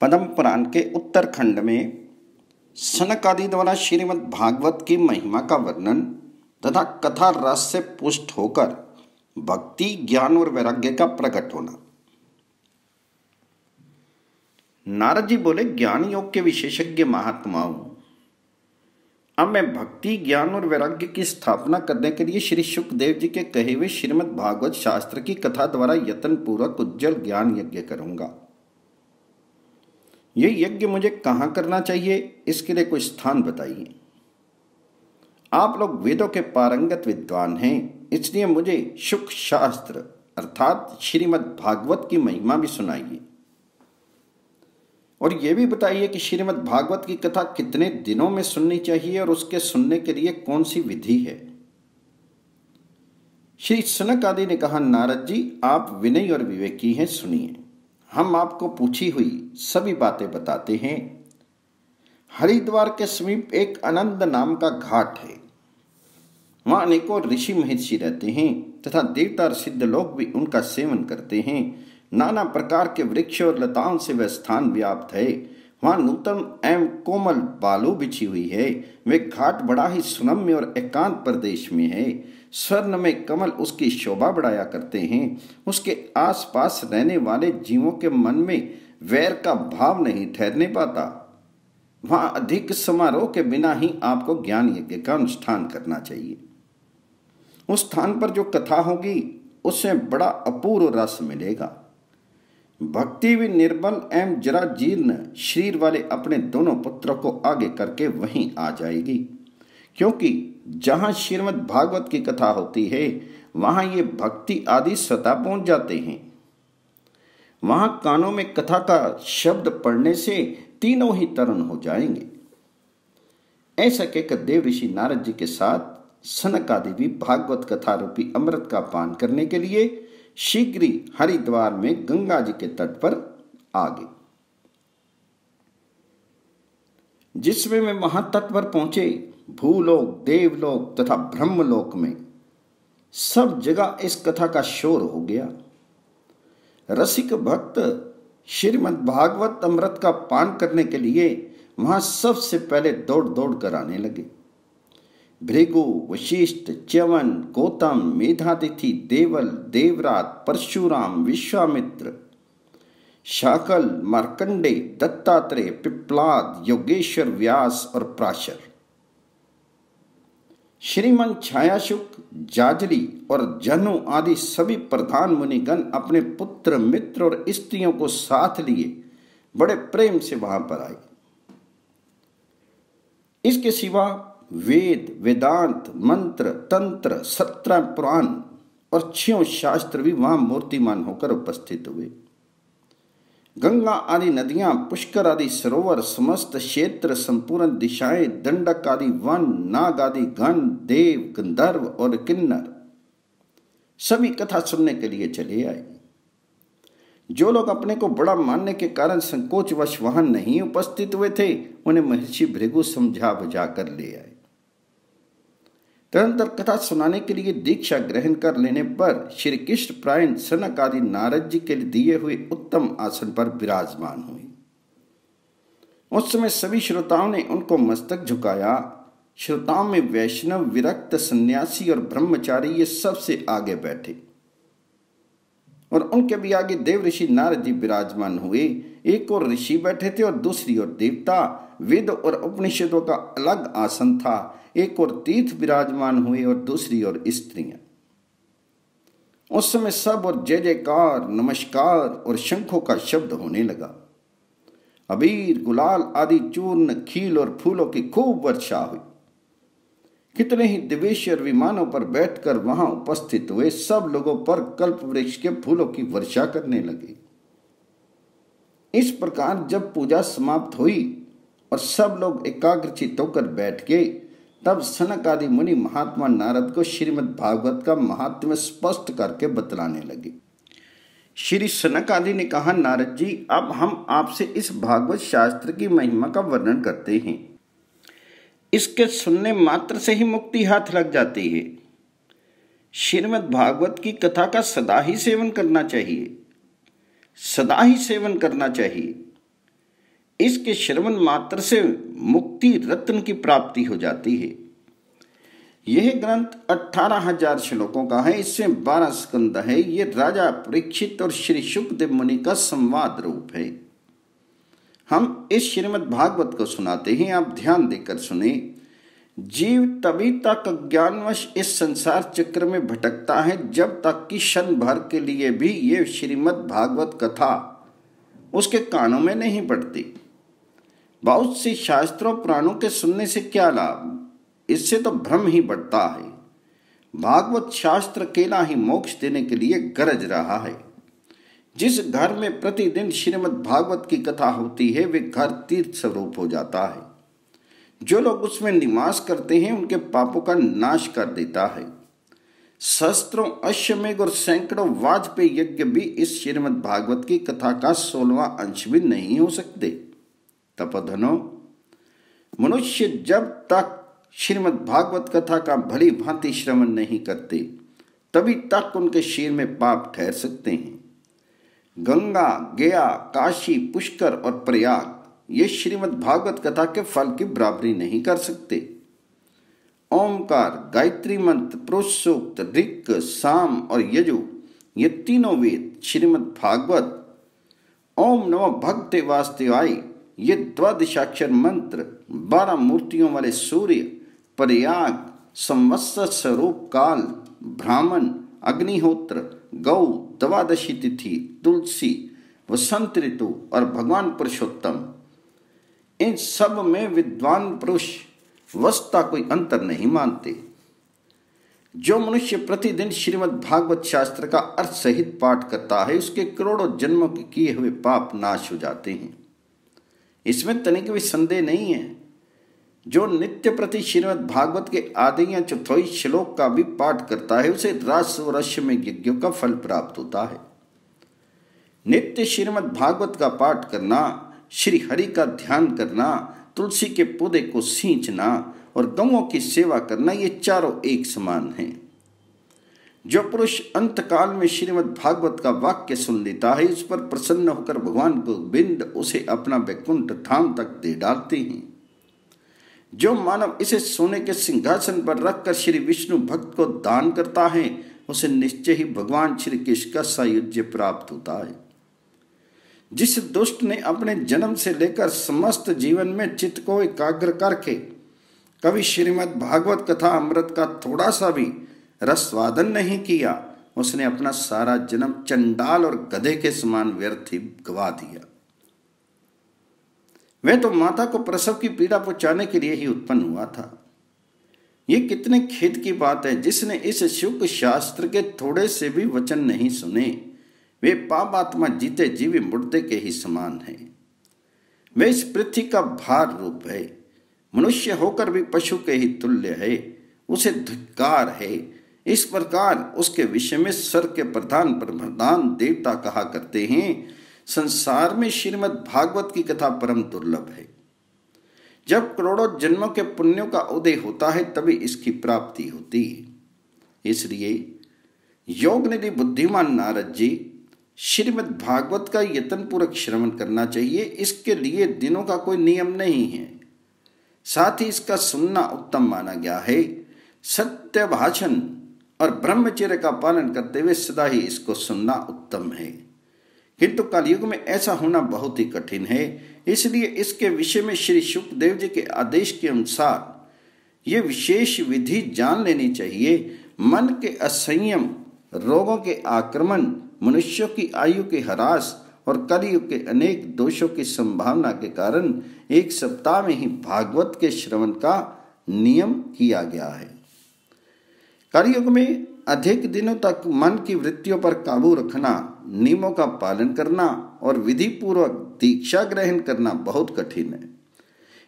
पद्म पुराण के उत्तरखंड में सनक आदि द्वारा श्रीमद् भागवत की महिमा का वर्णन तथा कथा रस से पुष्ट होकर भक्ति, ज्ञान और वैराग्य का प्रकट होना। नारद जी बोले, ज्ञान योग के विशेषज्ञ महात्माओं अब मैं भक्ति, ज्ञान और वैराग्य की स्थापना करने के लिए श्री सुखदेव जी के कहे हुए श्रीमद् भागवत शास्त्र की कथा द्वारा यत्न पूर्वक उज्जवल ज्ञान यज्ञ करूँगा। ये यज्ञ मुझे कहाँ करना चाहिए, इसके लिए कोई स्थान बताइए। आप लोग वेदों के पारंगत विद्वान हैं, इसलिए मुझे सुख शास्त्र, अर्थात श्रीमद् भागवत की महिमा भी सुनाइए। और यह भी बताइए कि श्रीमद् भागवत की कथा कितने दिनों में सुननी चाहिए और उसके सुनने के लिए कौन सी विधि है? श्री सनक आदि ने कहा, नारद जी, आप विनय और विवेकी हैं, सुनिए। हम आपको पूछी हुई सभी बातें बताते हैं। हरिद्वार के समीप एक आनंद नाम का घाट है। वहाँ अनेकों ऋषि महर्षि रहते हैं तथा देवता और सिद्ध लोग भी उनका सेवन करते हैं। नाना प्रकार के वृक्ष और लताओं से वह स्थान व्याप्त है। वहाँ नूतन एवं कोमल बालू बिछी हुई है। वे घाट बड़ा ही सुनम्य और एकांत प्रदेश में है। स्वर्ण में कमल उसकी शोभा बढ़ाया करते हैं। उसके आसपास रहने वाले जीवों के मन में वैर का भाव नहीं ठहरने पाता। वहाँ अधिक समारोह के बिना ही आपको ज्ञान यज्ञ का अनुष्ठान करना चाहिए। उस स्थान पर जो कथा होगी उसमें बड़ा अपूर्व रस मिलेगा। भक्ति भी निर्बल एवं जरा जीर्ण शरीर वाले अपने दोनों पुत्रों को आगे करके वहीं आ जाएगी। क्योंकि जहाँ श्रीमद भागवत की कथा होती है, वहाँ ये भक्ति आदि स्वतः पहुँच जाते हैं। वहाँ कानों में कथा का शब्द पढ़ने से तीनों ही तरन हो जाएँगे। ऐसा कहकर देव ऋषि नारद जी के साथ सनक आदि भी भागवत कथा रूपी अमृत का पान करने के लिए शीघ्र ही हरिद्वार में गंगा जी के तट पर आ गए। जिसमें वे वहाँ तट पर पहुँचे भूलोक, देवलोक तथा ब्रह्मलोक में सब जगह इस कथा का शोर हो गया। रसिक भक्त श्रीमद भागवत अमृत का पान करने के लिए वहाँ सबसे पहले दौड़ दौड़ कर आने लगे। भृगु, वशिष्ठ, च्यवन, गौतम, मेधातिथि, देवल, देवरात, परशुराम, विश्वामित्र, शाकल, मार्कंडे, दत्तात्रेय, पिपलाद, योगेश्वर व्यास और प्राशर। श्रीमन छायाशुक, जाजली और जनु आदि सभी प्रधान मुनिगण अपने पुत्र, मित्र और स्त्रियों को साथ लिए, बड़े प्रेम से वहाँ पर आए। इसके सिवा वेद, वेदांत, मंत्र, तंत्र, सत्रह पुराण और छियों शास्त्र भी वहाँ मूर्तिमान होकर उपस्थित हुए। गंगा आदि नदियाँ, पुष्कर आदि सरोवर, समस्त क्षेत्र संपूर्ण दिशाएँ, दंडक आदि वन, नाग आदि गण देव, गंधर्व और किन्नर। सभी कथा सुनने के लिए चले आए। जो लोग अपने को बड़ा मानने के कारण संकोचवश वहाँ नहीं उपस्थित हुए थे, उन्हें महर्षि भृगु समझा बुझा कर ले आए। तदंतर कथा सुनाने के लिए दीक्षा ग्रहण कर लेने पर श्री कृष्ण प्रायण सनक आदि नारद जी के दिए हुए उत्तम आसन पर विराजमान हुए उस समय सभी श्रोताओं ने उनको मस्तक झुकाया। श्रोताओं में वैष्णव, विरक्त, सन्यासी और ब्रह्मचारी ये सबसे आगे बैठे। और उनके भी आगे देव ऋषि नारद जी विराजमान हुए। एक और ऋषि बैठे थे और दूसरी ओर देवता, वेद और उपनिषदों का अलग आसन था। एक और तीर्थ विराजमान हुए और दूसरी ओर स्त्रियाँ। उस समय सब और जय जयकार, नमस्कार और शंखों का शब्द होने लगा। अबीर, गुलाल आदि चूर्ण, खील और फूलों की खूब वर्षा हुई। कितने ही दिवेश्वर विमानों पर बैठकर वहाँ उपस्थित हुए, सब लोगों पर कल्प वृक्ष के फूलों की वर्षा करने लगे। इस प्रकार जब पूजा समाप्त हुई और सब लोग एकाग्रचित होकर बैठ गए, तब सनक आदि मुनि महात्मा नारद को श्रीमद् भागवत का महात्म्य स्पष्ट करके बतलाने लगे। श्री सनक आदि ने कहा, नारद जी, अब हम आपसे इस भागवत शास्त्र की महिमा का वर्णन करते हैं। इसके सुनने मात्र से ही मुक्ति हाथ लग जाती है। श्रीमद् भागवत की कथा का सदा ही सेवन करना चाहिए। सदा ही सेवन करना चाहिए। इसके श्रवण मात्र से मुक्ति रत्न की प्राप्ति हो जाती है। यह ग्रंथ अठारह हज़ार श्लोकों का है, इससे बारह स्कंद है। ये राजा परीक्षित और श्री सुखदेव मुनि का संवाद रूप है। हम इस श्रीमद् भागवत को सुनाते हैं, आप ध्यान देकर सुने। जीव तभी तक ज्ञानवश इस संसार चक्र में भटकता है जब तक कि क्षण भर के लिए भी ये श्रीमद् भागवत कथा उसके कानों में नहीं पड़ती। बहुत सी शास्त्रों पुराणों के सुनने से क्या लाभ? इससे तो भ्रम ही बढ़ता है। भागवत शास्त्र केला ही मोक्ष देने के लिए गरज रहा है। जिस घर में प्रतिदिन श्रीमद् भागवत की कथा होती है, वे घर तीर्थ स्वरूप हो जाता है। जो लोग उसमें निवास करते हैं, उनके पापों का नाश कर देता है। शस्त्रों, अश्वमेघ और सैकड़ों वाजपेयी यज्ञ भी इस श्रीमद भागवत की कथा का सोलवा अंश भी नहीं हो सकते। तपधनो, मनुष्य जब तक श्रीमद् भागवत कथा का भली भांति श्रवण नहीं करते, तभी तक उनके शीर में पाप ठहर सकते हैं। गंगा, गया, काशी, पुष्कर और प्रयाग ये श्रीमद् भागवत कथा के फल की बराबरी नहीं कर सकते। ओमकार गायत्री मंत्र पुरुष सूक्त ऋक साम और यजु, ये तीनों वेद श्रीमद् भागवत, ओम नमो भक्ते वास्तवाय ये द्वादशाक्षर मंत्र, बारह मूर्तियों वाले सूर्य, प्रयाग, संवत्सर स्वरूप काल, ब्राह्मण, अग्निहोत्र, गौ, द्वादशी तिथि, तुलसी, वसंत ऋतु और भगवान पुरुषोत्तम। इन सब में विद्वान पुरुष वस्ता कोई अंतर नहीं मानते। जो मनुष्य प्रतिदिन श्रीमद् भागवत शास्त्र का अर्थ सहित पाठ करता है, उसके करोड़ों जन्मों के किए हुए पाप नाश हो जाते हैं। इसमें तनिक भी संदेह नहीं है। जो नित्य प्रति श्रीमद भागवत के आदि या चौथोई श्लोक का भी पाठ करता है, उसे राजस्वरस्य में यज्ञों का फल प्राप्त होता है। नित्य श्रीमद भागवत का पाठ करना श्री हरि का ध्यान करना, तुलसी के पौधे को सींचना और गवों की सेवा करना, ये चारों एक समान हैं। जो पुरुष अंतकाल में श्रीमद् भागवत का वाक्य सुन लेता है, उस पर प्रसन्न होकर भगवान बिंद उसे अपना वैकुंठ धाम तक दे डालते हैं। जो मानव इसे सोने के सिंहासन पर रखकर श्री विष्णु भक्त को दान करता है, उसे निश्चय ही भगवान श्री कृष्ण का सायुज्य प्राप्त होता है। जिस दुष्ट ने अपने जन्म से लेकर समस्त जीवन में चित्त को एकाग्र करके, कभी श्रीमद् भागवत कथा अमृत का थोड़ा सा भी रसवादन नहीं किया, उसने अपना सारा जन्म चंडाल और गधे के समान व्यर्थ ही गवा दिया। वह तो माता को प्रसव की पीड़ा पहुँचाने के लिए ही उत्पन्न हुआ था। ये कितने खेत की बात है, जिसने इस शुक शास्त्र के थोड़े से भी वचन नहीं सुने। वे पाप आत्मा जीते जीवी मुर्दे के ही समान है। वे इस पृथ्वी का भार रूप है। मनुष्य होकर भी पशु के ही तुल्य है। उसे धिक्कार है। इस प्रकार उसके विषय में सर के प्रधान प्रधान देवता कहा करते हैं, संसार में श्रीमद् भागवत की कथा परम दुर्लभ है। जब करोड़ों जन्मों के पुण्यों का उदय होता है, तभी इसकी प्राप्ति होती है। इसलिए योग निधि बुद्धिमान नारद जी श्रीमद् भागवत का यत्न पूर्वक श्रवण करना चाहिए। इसके लिए दिनों का कोई नियम नहीं है। साथ ही इसका सुनना उत्तम माना गया है। सत्य भाषण और ब्रह्मचर्य का पालन करते हुए सदा ही इसको सुनना उत्तम है। किंतु कलयुग में ऐसा होना बहुत ही कठिन है। इसलिए इसके विषय में श्री सुखदेव जी के आदेश के अनुसार ये विशेष विधि जान लेनी चाहिए। मन के असंयम रोगों के आक्रमण मनुष्यों की आयु के हरास और कलयुग के अनेक दोषों की संभावना के कारण एक सप्ताह में ही भागवत के श्रवण का नियम किया गया है। कलयुग में अधिक दिनों तक मन की वृत्तियों पर काबू रखना, नियमों का पालन करना और विधि पूर्वक दीक्षा ग्रहण करना बहुत कठिन है।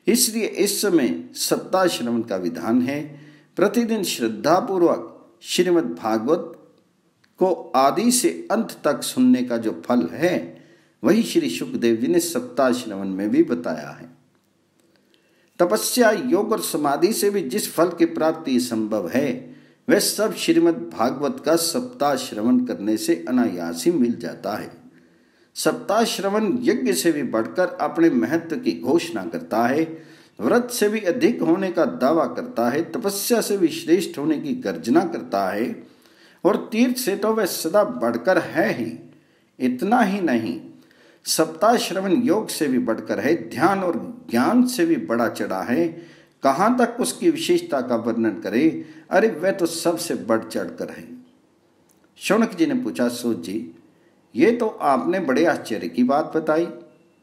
इसलिए इस समय सप्ताह श्रवण का विधान है। प्रतिदिन श्रद्धा पूर्वक श्रीमद् भागवत को आदि से अंत तक सुनने का जो फल है, वही श्री सुखदेव जी ने सप्ताह श्रवण में भी बताया है। तपस्या, योग और समाधि से भी जिस फल की प्राप्ति संभव है, वह सब श्रीमद् भागवत का सप्ताह श्रवण करने से अनायास ही मिल जाता है। सप्ताह श्रवण यज्ञ से भी बढ़कर अपने महत्व की घोषणा करता है, व्रत से भी अधिक होने का दावा करता है, तपस्या से भी श्रेष्ठ होने की गर्जना करता है और तीर्थ से तो वह सदा बढ़कर है ही। इतना ही नहीं सप्ताह श्रवण योग से भी बढ़कर है, ध्यान और ज्ञान से भी बड़ा चढ़ा है। कहाँ तक उसकी विशेषता का वर्णन करे? अरे वह तो सबसे बढ़ चढ़कर है। शौनक जी ने पूछा सोच जी, ये तो आपने बड़े आश्चर्य की बात बताई।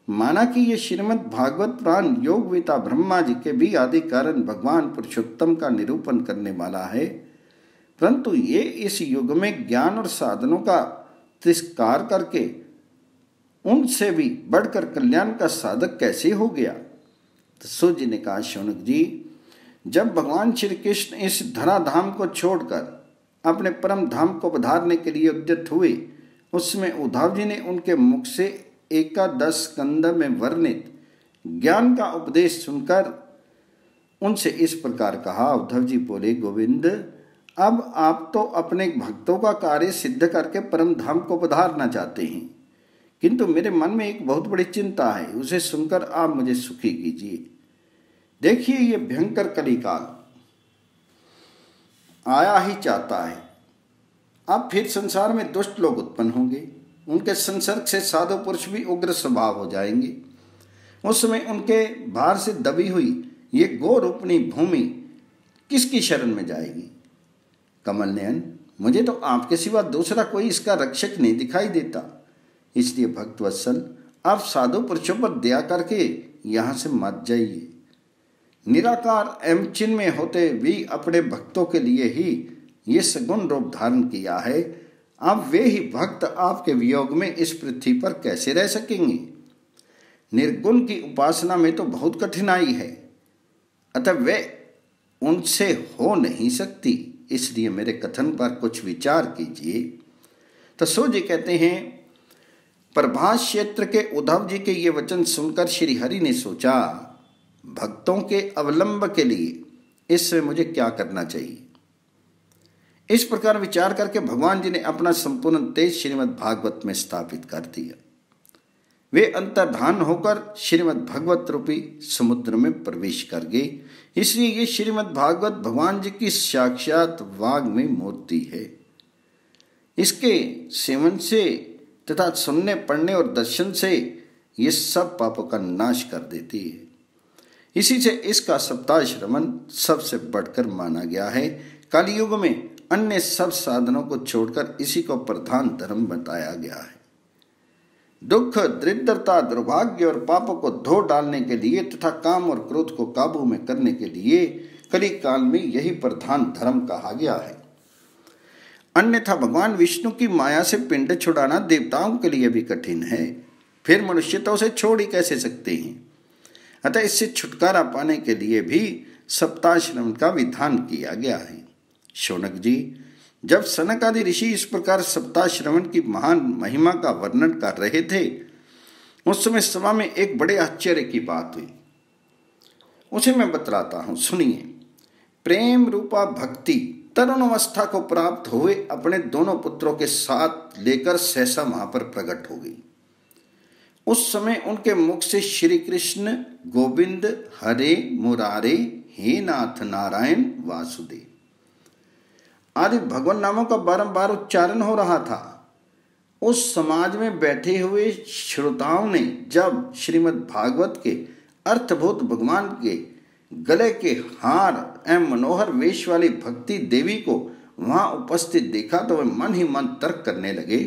माना कि ये श्रीमद भागवत प्राण योगविता ब्रह्मा जी के भी आदि कारण भगवान पुरुषोत्तम का निरूपण करने वाला है। परंतु ये इस युग में ज्ञान और साधनों का तिरस्कार करके उनसे भी बढ़कर कल्याण का साधक कैसे हो गया? तो जी ने कहा, शौनक जी, जब भगवान श्री कृष्ण इस धराधाम को छोड़कर अपने परम धाम को पधारने के लिए उद्यत हुए, उसमें उद्धव जी ने उनके मुख से एकादश स्कंद में वर्णित ज्ञान का उपदेश सुनकर उनसे इस प्रकार कहा। उद्धव जी बोले, गोविंद अब आप तो अपने भक्तों का कार्य सिद्ध करके परम धाम को पधारना चाहते हैं। किंतु मेरे मन में एक बहुत बड़ी चिंता है, उसे सुनकर आप मुझे सुखी कीजिए। देखिए ये भयंकर कलिकाल। आया ही चाहता है। अब फिर संसार में दुष्ट लोग उत्पन्न होंगे। उनके संसर्ग से साधु पुरुष भी उग्र स्वभाव हो जाएँगे। उस समय उनके भार से दबी हुई ये गो रूपणी भूमि किसकी शरण में जाएगी? कमल नयन, मुझे तो आपके सिवा दूसरा कोई इसका रक्षक नहीं दिखाई देता। इसलिए भक्त वत्सल, आप साधु पुरुषों पर दया करके यहाँ से मत जाइए। निराकार एम चिन्ह में होते भी अपने भक्तों के लिए ही ये सगुण रूप धारण किया है। अब वे ही भक्त आपके वियोग में इस पृथ्वी पर कैसे रह सकेंगे? निर्गुण की उपासना में तो बहुत कठिनाई है, अतः वे उनसे हो नहीं सकती। इसलिए मेरे कथन पर कुछ विचार कीजिए। तो सो जी कहते हैं, प्रभास क्षेत्र के उद्धव जी के ये वचन सुनकर श्री हरि ने सोचा, भक्तों के अवलंब के लिए इससे मुझे क्या करना चाहिए? इस प्रकार विचार करके भगवान जी ने अपना संपूर्ण तेज श्रीमद भागवत में स्थापित कर दिया। वे अंतर्धान होकर श्रीमद भगवत रूपी समुद्र में प्रवेश कर गए। इसलिए ये श्रीमद भागवत भगवान जी की साक्षात वाग में मूर्ति है। इसके सेवन से तथा सुनने, पढ़ने और दर्शन से ये सब पापों का नाश कर देती है। इसी से इसका सप्ताह श्रवण सबसे बढ़कर माना गया है। कलयुग में अन्य सब साधनों को छोड़कर इसी को प्रधान धर्म बताया गया है। दुख, दरिद्रता, दुर्भाग्य और पापों को धो डालने के लिए तथा काम और क्रोध को काबू में करने के लिए कली काल में यही प्रधान धर्म कहा गया है। अन्यथा भगवान विष्णु की माया से पिंड छुड़ाना देवताओं के लिए भी कठिन है। फिर मनुष्य तो उसे छोड़ ही कैसे सकते हैं? अतः इससे छुटकारा पाने के लिए भी सप्ताश्रम का विधान किया गया है। शौनक जी जब सनक आदि ऋषि इस प्रकार सप्ताह श्रवण की महान महिमा का वर्णन कर रहे थे, उस समय सभा में एक बड़े आश्चर्य की बात हुई। उसे मैं बतलाता हूँ, सुनिए। प्रेम रूपा भक्ति तरुण अवस्था को प्राप्त हुए अपने दोनों पुत्रों के साथ लेकर सहसा वहाँ पर प्रकट हो गई। उस समय उनके मुख से श्री कृष्ण, गोविंद, हरे, मुरारे, हे नाथ नारायण, वासुदेव। आदि भगवान नामों का बारंबार उच्चारण हो रहा था। उस समाज में बैठे हुए श्रोताओं ने जब श्रीमद् भागवत के अर्थभूत भगवान के गले के हार एवं मनोहर वेश वाली भक्ति देवी को वहाँ उपस्थित देखा तो वे मन ही मन तर्क करने लगे,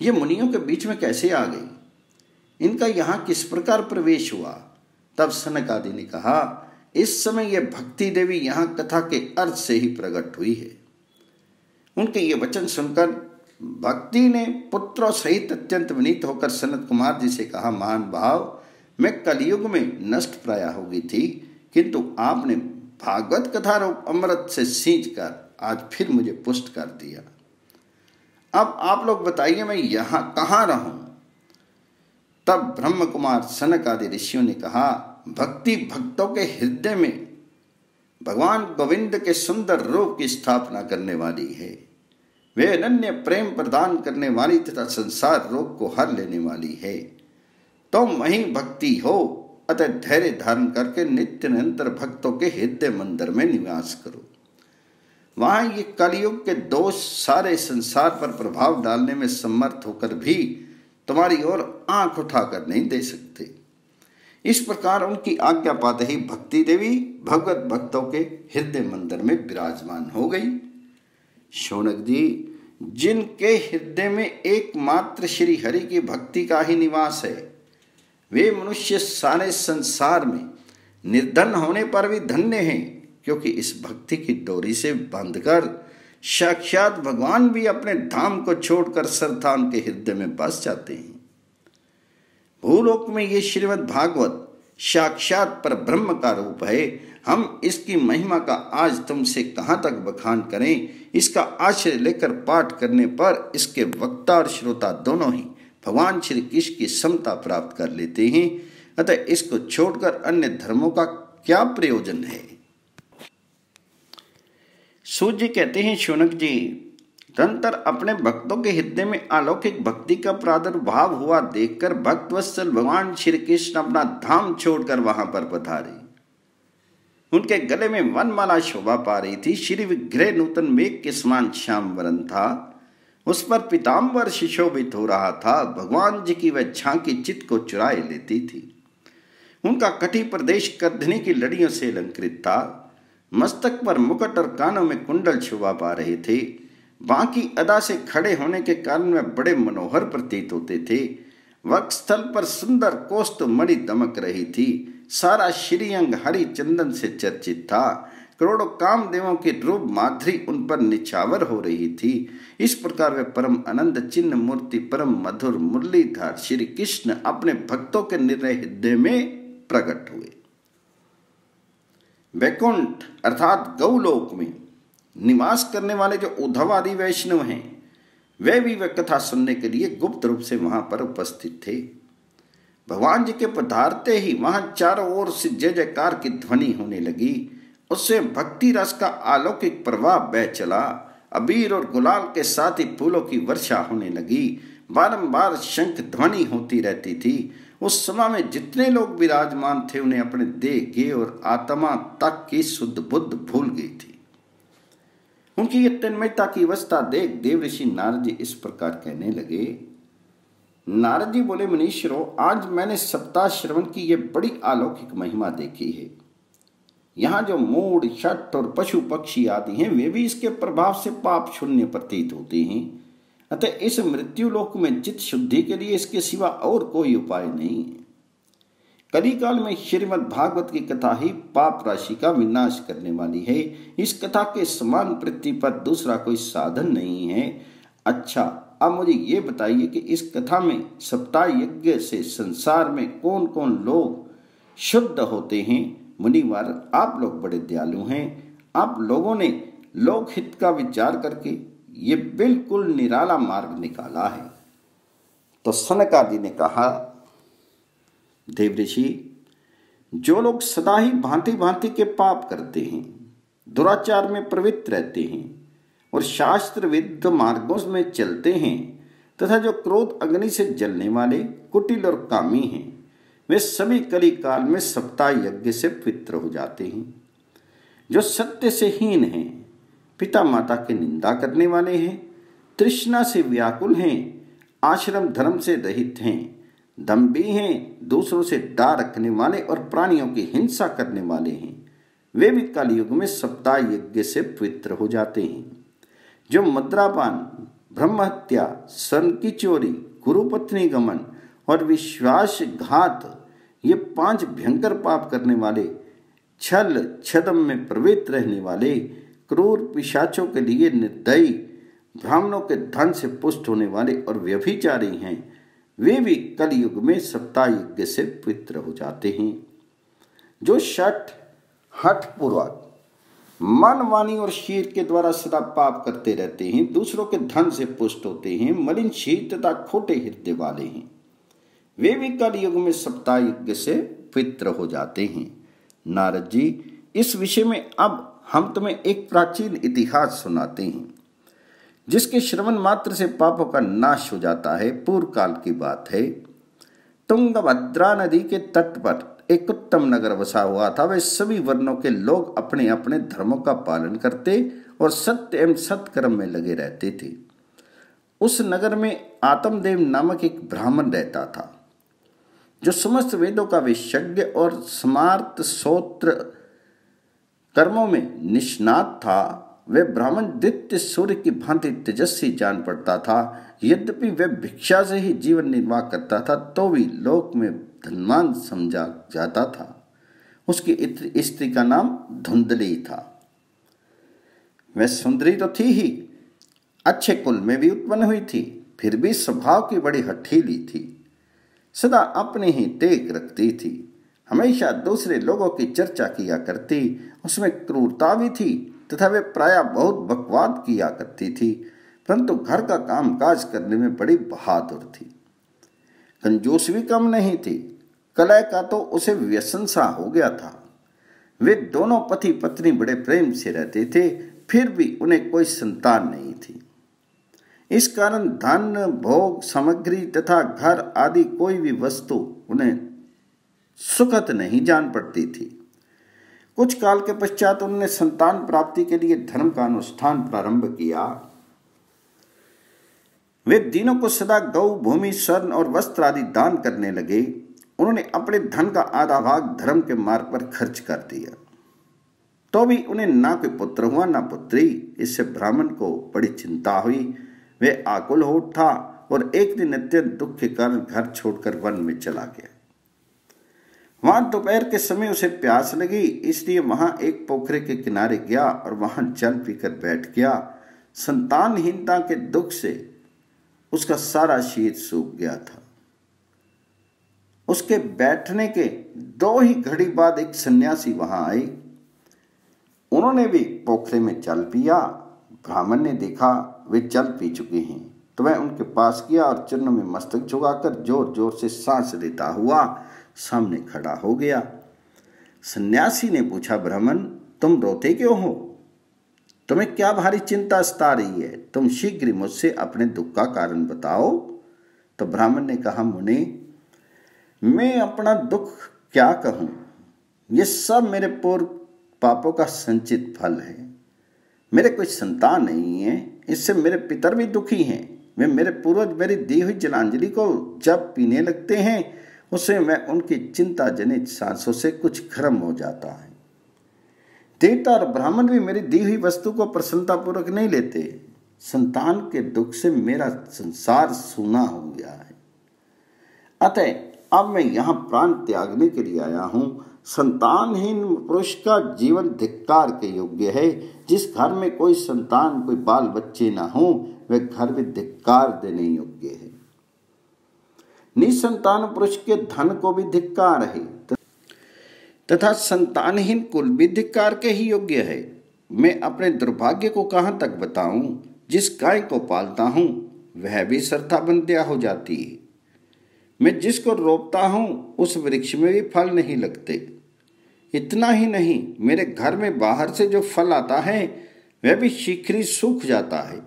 ये मुनियों के बीच में कैसे आ गई? इनका यहाँ किस प्रकार प्रवेश हुआ? तब सनक आदि ने कहा, इस समय यह भक्ति देवी यहाँ कथा के अर्थ से ही प्रकट हुई है। उनके ये वचन सुनकर भक्ति ने पुत्रों सहित अत्यंत विनीत होकर सनत कुमार जी से कहा, महान भाव, मैं कलयुग में नष्ट प्राय हो गई थी, किंतु आपने भागवत कथा रूप अमृत से सींच कर आज फिर मुझे पुष्ट कर दिया। अब आप लोग बताइए, मैं यहाँ कहाँ रहूँ? तब ब्रह्म कुमार सनक आदि ऋषियों ने कहा, भक्ति भक्तों के हृदय में भगवान गोविंद के सुंदर रूप की स्थापना करने वाली है। वे अनन्य प्रेम प्रदान करने वाली तथा संसार रोग को हर लेने वाली है। तुम तो वही भक्ति हो, अतः धैर्य धारण करके नित्य निरंतर भक्तों के हृदय मंदिर में निवास करो। वहाँ ये कलयुग के दोष सारे संसार पर प्रभाव डालने में समर्थ होकर भी तुम्हारी ओर आँख उठाकर नहीं दे सकते। इस प्रकार उनकी आज्ञा पाते ही भक्ति देवी भगवत भक्तों के हृदय मंदिर में विराजमान हो गई। शौनक जी, जिनके हृदय में एकमात्र श्री हरि की भक्ति का ही निवास है, वे मनुष्य सारे संसार में निर्धन होने पर भी धन्य हैं, क्योंकि इस भक्ति की डोरी से बांधकर साक्षात भगवान भी अपने धाम को छोड़कर सरथान के हृदय में बस जाते हैं। भूलोक में ये श्रीमद भागवत साक्षात पर ब्रह्म का रूप है। हम इसकी महिमा का आज तुमसे कहाँ तक बखान करें? इसका आश्रय लेकर पाठ करने पर इसके वक्ता और श्रोता दोनों ही भगवान श्री कृष्ण की समता प्राप्त कर लेते हैं। अतः इसको छोड़कर अन्य धर्मों का क्या प्रयोजन है? सूर्य कहते हैं, शौनक जी तंत्र अपने भक्तों के हृदय में अलौकिक भक्ति का प्रादुर्भाव हुआ देखकर भक्त वत्सल भगवान श्री कृष्ण अपना धाम छोड़कर वहाँ पर पधारे। उनके गले में वनमाला शोभा पा रही थी। श्री विग्रह नूतन मेघ के समान श्याम वरण था। उस पर पिताम्बर शिशोभित हो रहा था। भगवान जी की वह झांकी चित्त को चुराए लेती थी। उनका कटी प्रदेश करधनी की लड़ियों से अलंकृत था। मस्तक पर मुकट और कानों में कुंडल छुआ पा रहे थे। बाकी अदा से खड़े होने के कारण वे बड़े मनोहर प्रतीत होते थे। वक्त स्थल पर सुंदर कोस्त मणि दमक रही थी। सारा श्रीअंग हरि चंदन से चर्चित था। करोड़ों कामदेवों की रूप माधुरी उन पर निछावर हो रही थी। इस प्रकार वे परम आनंद चिन्ह मूर्ति, परम मधुर मुरलीधर श्री कृष्ण अपने भक्तों के निर्णय हृदय में प्रकट हुए। वैकुंठ, अर्थात गौलोक में निवास करने वाले जो उद्धव आदि वैष्णव हैं, वे भी वह कथा सुनने के लिए गुप्त रूप से वहाँ पर उपस्थित थे। भगवान जी के पधारते ही वहाँ चारों ओर से जय जयकार की ध्वनि होने लगी। उससे भक्ति रस का अलौकिक प्रवाह बह चला। अबीर और गुलाल के साथ ही फूलों की वर्षा होने लगी। बारंबार शंख ध्वनि होती रहती थी। उस समय में जितने लोग विराजमान थे, उन्हें अपने देह गे और आत्मा तक की शुद्ध बुद्ध भूल गई थी। उनकी ये तन्मयता की अवस्था देख देव ऋषि नारद जी इस प्रकार कहने लगे, नारद जी बोले मनीषरो आज मैंने सप्ताह श्रवण की ये बड़ी अलौकिक महिमा देखी है। यहाँ जो मूड छठ और पशु पक्षी आदि हैं, वे भी इसके प्रभाव से पाप शून्य प्रतीत होते हैं। अतः इस मृत्यु लोक में चित्त शुद्धि के लिए इसके सिवा और कोई उपाय नहीं है। कली काल में श्रीमद भागवत की कथा ही पाप राशि का विनाश करने वाली है। इस कथा के समान पृथ्वी पर दूसरा कोई साधन नहीं है। अच्छा अब मुझे ये बताइए कि इस कथा में सप्ताह यज्ञ से संसार में कौन कौन लोग शुद्ध होते हैं? मुनिवर, आप लोग बड़े दयालु हैं। आप लोगों ने लोकहित का विचार करके ये बिल्कुल निराला मार्ग निकाला है। तो सनकादि ने कहा देव ऋषि, जो लोग सदा ही भांति भांति के पाप करते हैं, दुराचार में प्रवृत्त रहते हैं और शास्त्र विद्ध मार्गों में चलते हैं, तथा जो क्रोध अग्नि से जलने वाले, कुटिल और कामी हैं, वे सभी कली काल में सप्ताह यज्ञ से पवित्र हो जाते हैं। जो सत्य से हीन हैं, पिता माता की निंदा करने वाले हैं, तृष्णा से व्याकुल हैं, आश्रम धर्म से रहित हैं दम्भी हैं, दूसरों से डा रखने वाले और प्राणियों की हिंसा करने वाले हैं। वे भी कलयुग में सप्ताह यज्ञ से पवित्र हो जाते हैं। जो मद्रापान ब्रह्म हत्या सन की चोरी, गुरुपत्नी गमन और विश्वासघात, ये पाँच भयंकर पाप करने वाले, छल छदम में प्रवृत्त रहने वाले, क्रूर पिशाचों के लिए निर्दयी, ब्राह्मणों के धन से पुष्ट होने वाले और व्यभिचारी हैं। वे भी कलयुग में सप्ताह यज्ञ से पवित्र हो जाते हैं। जो शठ हठ पूर्वक मन वाणी और शीर के द्वारा सदा पाप करते रहते हैं, दूसरों के धन से पुष्ट होते हैं, मलिन शीर तथा खोटे हृदय वाले हैं। वे भी कलयुग में सप्ताह यज्ञ से पवित्र हो जाते हैं। नारद जी, इस विषय में अब हम तुम्हें एक प्राचीन इतिहास सुनाते हैं। जिसके श्रवण मात्र से पापों का नाश हो जाता है पूर्व काल की बात है। तुंगभद्रा नदी के तट पर एक उत्तम नगर बसा हुआ था। वे सभी वर्णों के लोग अपने अपने धर्मों का पालन करते और सत्य एवं सत्कर्म में लगे रहते थे। उस नगर में आत्मदेव नामक एक ब्राह्मण रहता था, जो समस्त वेदों का विशेषज्ञ और स्मार्त सोत्र कर्मों में निष्णात था। वे ब्राह्मण द्वितीय सूर्य की भांति तेजस्वी जान पड़ता था। यद्यपि वे भिक्षा से ही जीवन निर्वाह करता था तो भी लोक में धनवान समझा जाता था। उसकी स्त्री का नाम धुंधली था। वह सुंदरी तो थी ही, अच्छे कुल में भी उत्पन्न हुई थी, फिर भी स्वभाव की बड़ी हठीली थी। सदा अपने ही टेक रखती थी। हमेशा दूसरे लोगों की चर्चा किया करती, उसमें क्रूरता भी थी तथा वे प्राय बहुत बकवाद किया करती थी, परंतु घर का काम काज करने में बड़ी बहादुर थी। कंजूस भी कम नहीं थी। कलय का तो उसे व्यसन सा हो गया था। वे दोनों पति पत्नी बड़े प्रेम से रहते थे, फिर भी उन्हें कोई संतान नहीं थी। इस कारण धन, भोग, सामग्री तथा घर आदि कोई भी वस्तु उन्हें सुखद नहीं जान पड़ती थी। कुछ काल के पश्चात उन्होंने संतान प्राप्ति के लिए धर्म का अनुष्ठान प्रारंभ किया। वे दिनों को सदा गौ, भूमि, स्वर्ण और वस्त्र आदि दान करने लगे। उन्होंने अपने धन का आधा भाग धर्म के मार्ग पर खर्च कर दिया। तो भी उन्हें ना कोई पुत्र हुआ, ना पुत्री। इससे ब्राह्मण को बड़ी चिंता हुई। वे आकुल हो उठा और एक दिन अत्यंत दुख के कारण घर छोड़कर वन में चला गया। वहाँ दोपहर के समय उसे प्यास लगी, इसलिए वहाँ एक पोखरे के किनारे गया और वहाँ जल पीकर बैठ गया। संतानहीनता के दुख से उसका सारा शीत सूख गया था। उसके बैठने के दो ही घड़ी बाद एक सन्यासी वहाँ आई। उन्होंने भी पोखरे में जल पिया। ब्राह्मण ने देखा, वे जल पी चुके हैं। तो वह उनके पास गया और चरणों में मस्तक झुकाकर ज़ोर ज़ोर से सांस लेता हुआ सामने खड़ा हो गया। सन्यासी ने पूछा, ब्राह्मण, तुम रोते क्यों हो? तुम्हें क्या भारी चिंता सता रही है? तुम शीघ्र मुझसे अपने दुख का कारण बताओ। तो ब्राह्मण ने कहा, मुनि, मैं अपना दुख क्या कहूँ? ये सब मेरे पूर्व पापों का संचित फल है। मेरे कोई संतान नहीं है। इससे मेरे पितर भी दुखी हैं। वे मेरे पूर्वज मेरी दी हुई जलांजलि को जब पीने लगते हैं उसे मैं उनकी चिंता जनित सांसों से कुछ खरम हो जाता है। देवता और ब्राह्मण भी मेरी दी हुई वस्तु को प्रसन्नतापूर्वक नहीं लेते। संतान के दुख से मेरा संसार सूना हो गया है। अतः अब मैं यहाँ प्राण त्यागने के लिए आया हूँ। संतानहीन पुरुष का जीवन धिक्कार के योग्य है। जिस घर में कोई संतान, कोई बाल बच्चे ना हो वह घर भी धिक्कार देने योग्य है। निसंतान पुरुष के धन को भी धिक्कार है। तथा संतानहीन कुल भी धिक्कार के ही योग्य है। मैं अपने दुर्भाग्य को कहाँ तक बताऊँ? जिस गाय को पालता हूँ, वह भी बंदिया हो जाती है। मैं जिसको रोपता हूँ, उस वृक्ष में भी फल नहीं लगते। इतना ही नहीं, मेरे घर में बाहर से जो फल आता है, वह भी शीघ्र सूख जाता है।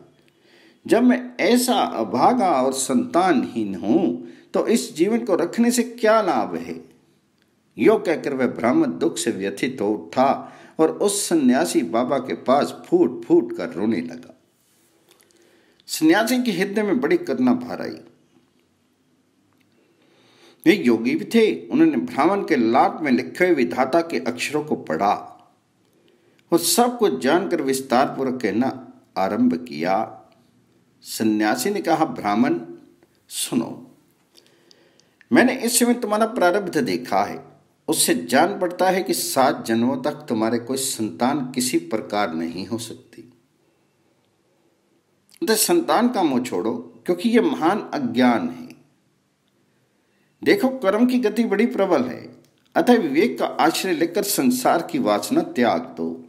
जब मैं ऐसा अभागा और संतानहीन हूँ तो इस जीवन को रखने से क्या लाभ है? यो कहकर वह ब्राह्मण दुख से व्यथित हो उठा और उस सन्यासी बाबा के पास फूट फूट कर रोने लगा। सन्यासी के हृदय में बड़ी करना भार आई। वे योगी भी थे, उन्होंने ब्राह्मण के लाट में लिखे हुए विधाता के अक्षरों को पढ़ा और सब कुछ जानकर विस्तार पूर्वक कहना आरंभ किया। सन्यासी ने कहा, ब्राह्मण, सुनो मैंने इस समय तुम्हारा प्रारब्ध देखा है। उससे जान पड़ता है कि सात जन्मों तक तुम्हारे कोई संतान किसी प्रकार नहीं हो सकती। तो संतान का मुँह छोड़ो, क्योंकि यह महान अज्ञान है। देखो, कर्म की गति बड़ी प्रबल है। अतः विवेक का आश्रय लेकर संसार की वासना त्याग दो।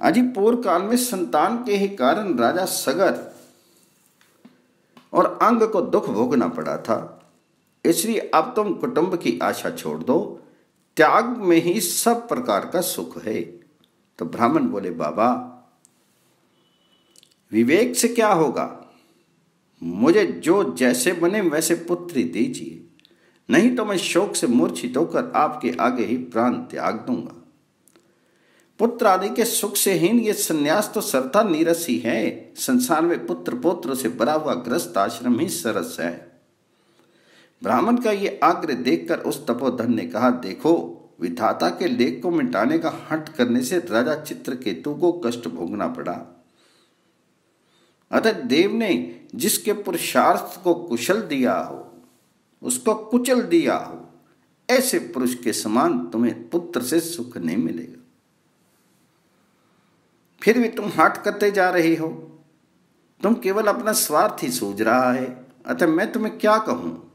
आज पूर्व काल में संतान के ही कारण राजा सगर और अंग को दुख भोगना पड़ा था। इसलिए अब तुम कुटुंब की आशा छोड़ दो। त्याग में ही सब प्रकार का सुख है। तो ब्राह्मण बोले, बाबा, विवेक से क्या होगा? मुझे जो जैसे बने वैसे पुत्री दीजिए। नहीं तो मैं शोक से मूर्छित होकर आपके आगे ही प्राण त्याग दूँगा। पुत्र आदि के सुख से हीन ये संन्यास तो सरता नीरस ही है। संसार में पुत्र पुत्र से भरा हुआ ग्रस्त आश्रम ही सरस है। ब्राह्मण का ये आग्रह देखकर उस तपोधन ने कहा, देखो, विधाता के लेख को मिटाने का हट करने से राजा चित्रकेतु को कष्ट भोगना पड़ा। अतः देव ने जिसके पुरुषार्थ को कुशल दिया हो, उसको कुचल दिया हो, ऐसे पुरुष के समान तुम्हें पुत्र से सुख नहीं मिलेगा। फिर भी तुम हट करते जा रहे हो। तुम केवल अपना स्वार्थ ही सूझ रहा है। अतः मैं तुम्हें क्या कहूँ?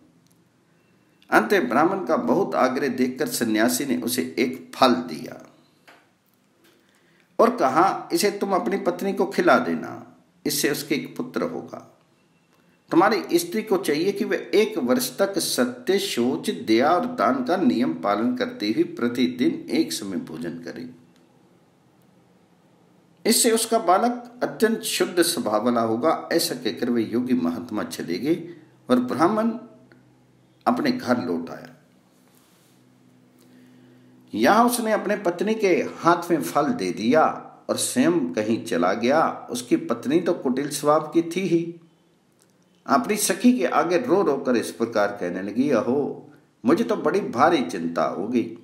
अंत ब्राह्मण का बहुत आग्रह देखकर सन्यासी ने उसे एक फल दिया और कहा, इसे तुम अपनी पत्नी को खिला देना। इससे उसके एक पुत्र होगा। तुम्हारी स्त्री को चाहिए कि वह एक वर्ष तक सत्य, शोच, दया और दान का नियम पालन करते हुए प्रतिदिन एक समय भोजन करे। इससे उसका बालक अत्यंत शुद्ध स्वभाव वाला होगा। ऐसा कहकर वे योगी महात्मा चले गए और ब्राह्मण अपने घर लौट आया। यहाँ उसने अपने पत्नी के हाथ में फल दे दिया और स्वयं कहीं चला गया, उसकी पत्नी तो कुटिल स्वभाव की थी ही। अपनी सखी के आगे रो रो कर इस प्रकार कहने लगी, अहो, मुझे तो बड़ी भारी चिंता हो गई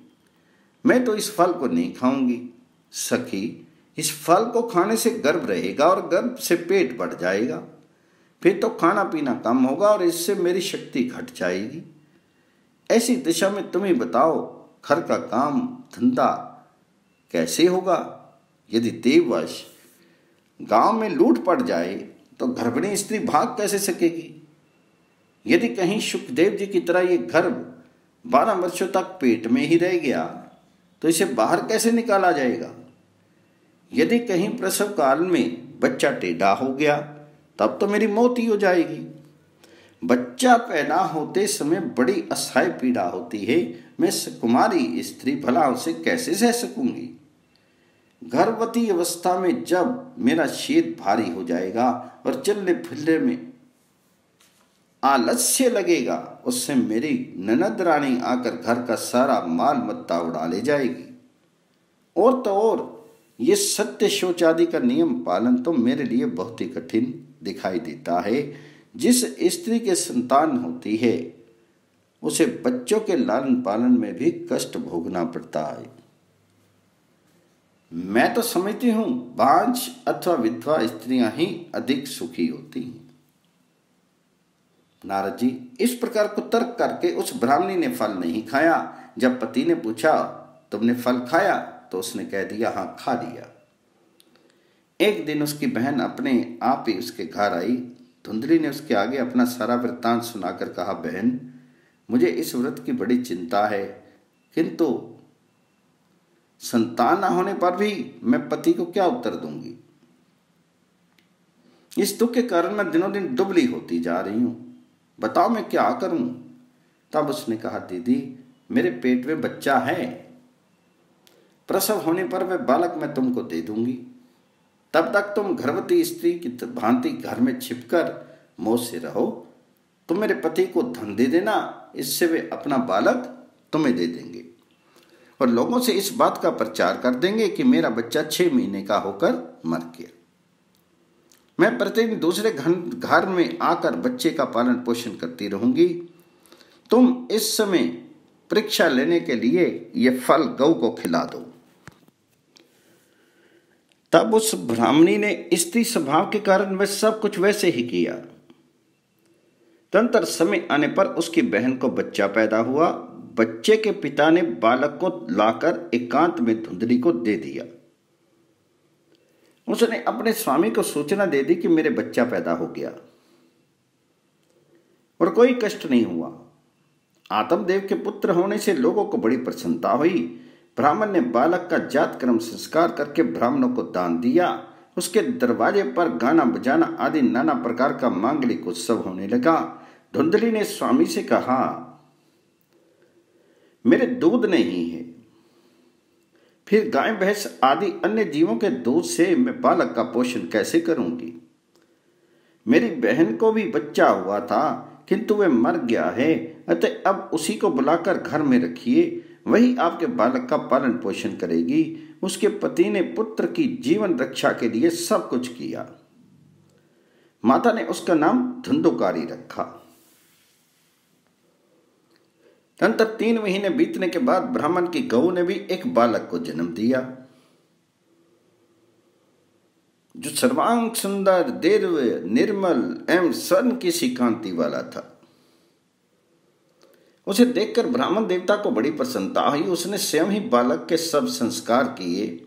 मैं तो इस फल को नहीं खाऊँगी। सखी, इस फल को खाने से गर्भ रहेगा और गर्भ से पेट बढ़ जाएगा। फिर तो खाना पीना कम होगा और इससे मेरी शक्ति घट जाएगी। ऐसी दिशा में तुम्हें बताओ, घर का काम धंधा कैसे होगा? यदि देववश गाँव में लूट पड़ जाए तो गर्भिणी स्त्री भाग कैसे सकेगी? यदि कहीं सुखदेव जी की तरह ये गर्भ बारह वर्षों तक पेट में ही रह गया तो इसे बाहर कैसे निकाला जाएगा? यदि कहीं प्रसव काल में बच्चा टेढ़ा हो गया तब तो मेरी मौत ही हो जाएगी। बच्चा पैदा होते समय बड़ी असहाय पीड़ा होती है। मैं कुमारी स्त्री भला उसे कैसे सह सकूँगी? गर्भवती अवस्था में जब मेरा शेत भारी हो जाएगा और चलने फिरने में आलस्य लगेगा, उससे मेरी ननद रानी आकर घर का सारा माल मत्ता उड़ा ले जाएगी। और तो और, ये सत्य शौचादि का नियम पालन तो मेरे लिए बहुत ही कठिन दिखाई देता है, जिस स्त्री के संतान होती है, उसे बच्चों के लालन पालन में भी कष्ट भोगना पड़ता है। मैं तो समझती हूँ, बांझ अथवा विधवा स्त्रियाँ ही अधिक सुखी होती हैं। नारद जी, इस प्रकार को तर्क करके उस ब्राह्मणी ने फल नहीं खाया। जब पति ने पूछा, तुमने फल खाया? तो उसने कह दिया हाँ खा लिया। एक दिन उसकी बहन अपने आप ही उसके घर आई। धुंधली ने उसके आगे अपना सारा वृत्तांत सुनाकर कहा, बहन, मुझे इस व्रत की बड़ी चिंता है, किंतु संतान न होने पर भी मैं पति को क्या उत्तर दूँगी? इस दुख के कारण मैं दिनों दिन दुबली होती जा रही हूँ। बताओ मैं क्या करूँ? तब उसने कहा, दीदी, मेरे पेट में बच्चा है। प्रसव होने पर वह बालक मैं तुमको दे दूँगी। तब तक तुम गर्भवती स्त्री की भांति घर में छिपकर मौत से रहो। तुम मेरे पति को धन दे देना, इससे वे अपना बालक तुम्हें दे देंगे। और लोगों से इस बात का प्रचार कर देंगे कि मेरा बच्चा छह महीने का होकर मर गया। मैं प्रतिदिन दूसरे घर में आकर बच्चे का पालन पोषण करती रहूँगी। तुम इस समय परीक्षा लेने के लिए यह फल गौ को खिला दो। तब उस ब्राह्मणी ने स्त्री स्वभाव के कारण वह सब कुछ वैसे ही किया। तंत्र समय आने पर उसकी बहन को बच्चा पैदा हुआ। बच्चे के पिता ने बालक को लाकर एकांत में धुंधली को दे दिया। उसने अपने स्वामी को सूचना दे दी कि मेरे बच्चा पैदा हो गया और कोई कष्ट नहीं हुआ। आत्मदेव के पुत्र होने से लोगों को बड़ी प्रसन्नता हुई। ब्राह्मण ने बालक का जात क्रम संस्कार करके ब्राह्मणों को दान दिया। उसके दरवाजे पर गाना बजाना आदि नाना प्रकार का मांगलिक उत्सव होने लगा। धुंधली ने स्वामी से कहा, मेरे दूध नहीं है। फिर गाय, भैंस आदि अन्य जीवों के दूध से मैं बालक का पोषण कैसे करूँगी? मेरी बहन को भी बच्चा हुआ था, किंतु वह मर गया है। अतः अब उसी को बुलाकर घर में रखिए। वही आपके बालक का पालन पोषण करेगी, उसके पति ने पुत्र की जीवन रक्षा के लिए सब कुछ किया। माता ने उसका नाम धुंधुकारी रखा। तंत्र तीन महीने बीतने के बाद ब्राह्मण की गऊ ने भी एक बालक को जन्म दिया। जो सर्वांग सुंदर, दीर्घ, निर्मल एवं स्वर्ण की सी कांति वाला था। उसे देखकर ब्राह्मण देवता को बड़ी प्रसन्नता हुई। उसने स्वयं ही बालक के सब संस्कार किए।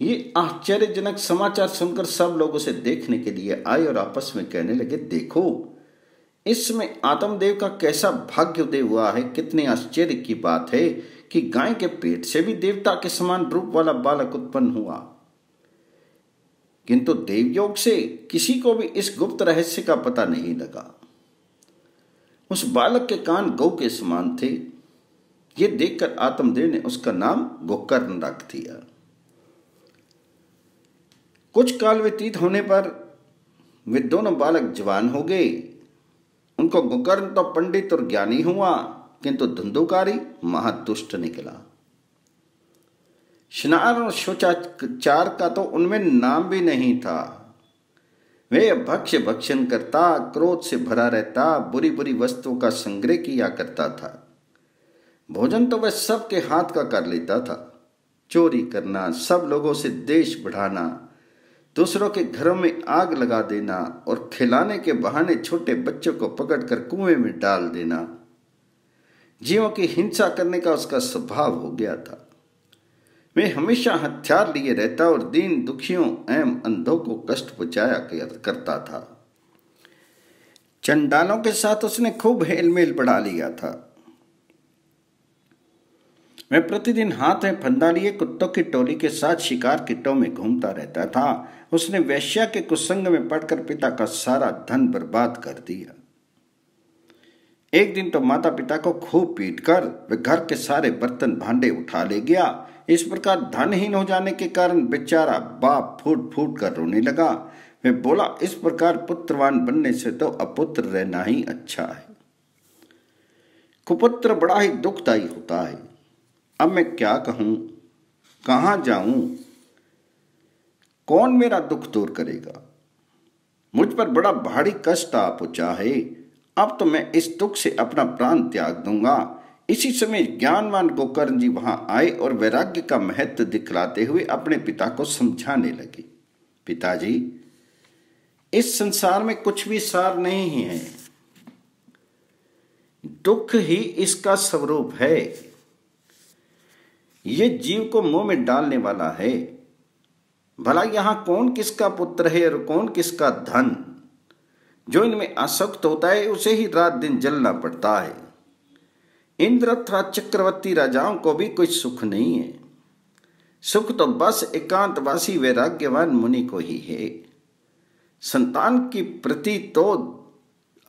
ये आश्चर्यजनक समाचार सुनकर सब लोग उसे देखने के लिए आए और आपस में कहने लगे, देखो, इसमें आत्मदेव का कैसा भाग्य उदय हुआ है। कितने आश्चर्य की बात है कि गाय के पेट से भी देवता के समान रूप वाला बालक उत्पन्न हुआ। किंतु देवयोग से किसी को भी इस गुप्त रहस्य का पता नहीं लगा। उस बालक के कान गौ के समान थे। ये देखकर आत्मदेव ने उसका नाम गोकर्ण रख दिया। कुछ काल व्यतीत होने पर वे दोनों बालक जवान हो गए। उनको गोकर्ण तो पंडित और ज्ञानी हुआ, किंतु धुंधुकारी, महादुष्ट निकला। स्नान और शोचाचार का तो उनमें नाम भी नहीं था। वे भक्ष्य भक्षण करता, क्रोध से भरा रहता बुरी बुरी वस्तुओं का संग्रह किया करता था। भोजन तो वह सबके हाथ का कर लेता था। चोरी करना, सब लोगों से देश बढ़ाना, दूसरों के घरों में आग लगा देना और खिलाने के बहाने छोटे बच्चों को पकड़कर कुएँ में डाल देना। जीवों की हिंसा करने का उसका स्वभाव हो गया था। वे हमेशा हथियार लिए रहता और दीन दुखियों एवं अंधों को कष्ट पहुँचाया करता था। चंडालों के साथ उसने खूब हेलमेल बढ़ा लिया था। मैं प्रतिदिन हाथ में फंदा लिए कुत्तों की टोली के साथ शिकार किटों में घूमता रहता था। उसने वैश्या के कुसंग में पड़कर पिता का सारा धन बर्बाद कर दिया। एक दिन तो माता पिता को खूब पीट कर वे घर के सारे बर्तन भांडे उठा ले गया इस प्रकार धनहीन हो जाने के कारण बेचारा बाप फूट फूट कर रोने लगा। वे बोला, इस प्रकार पुत्रवान बनने से तो अपुत्र रहना ही अच्छा है। कुपुत्र बड़ा ही दुखदायी होता है। अब मैं क्या कहूँ? कहाँ जाऊँ? कौन मेरा दुख दूर करेगा? मुझ पर बड़ा भारी कष्ट आ पहुँचा है अब तो मैं इस दुख से अपना प्राण त्याग दूँगा। इसी समय ज्ञानवान गोकर्ण जी वहाँ आए और वैराग्य का महत्व दिखलाते हुए अपने पिता को समझाने लगे। पिताजी, इस संसार में कुछ भी सार नहीं है। दुख ही इसका स्वरूप है। ये जीव को मुँह में डालने वाला है। भला यहाँ कौन किसका पुत्र है और कौन किसका धन? जो इनमें आसक्त होता है, उसे ही रात दिन जलना पड़ता है। इंद्र तथा चक्रवर्ती राजाओं को भी कुछ सुख नहीं है। सुख तो बस एकांतवासी वैराग्यवान मुनि को ही है। संतान की प्रति तो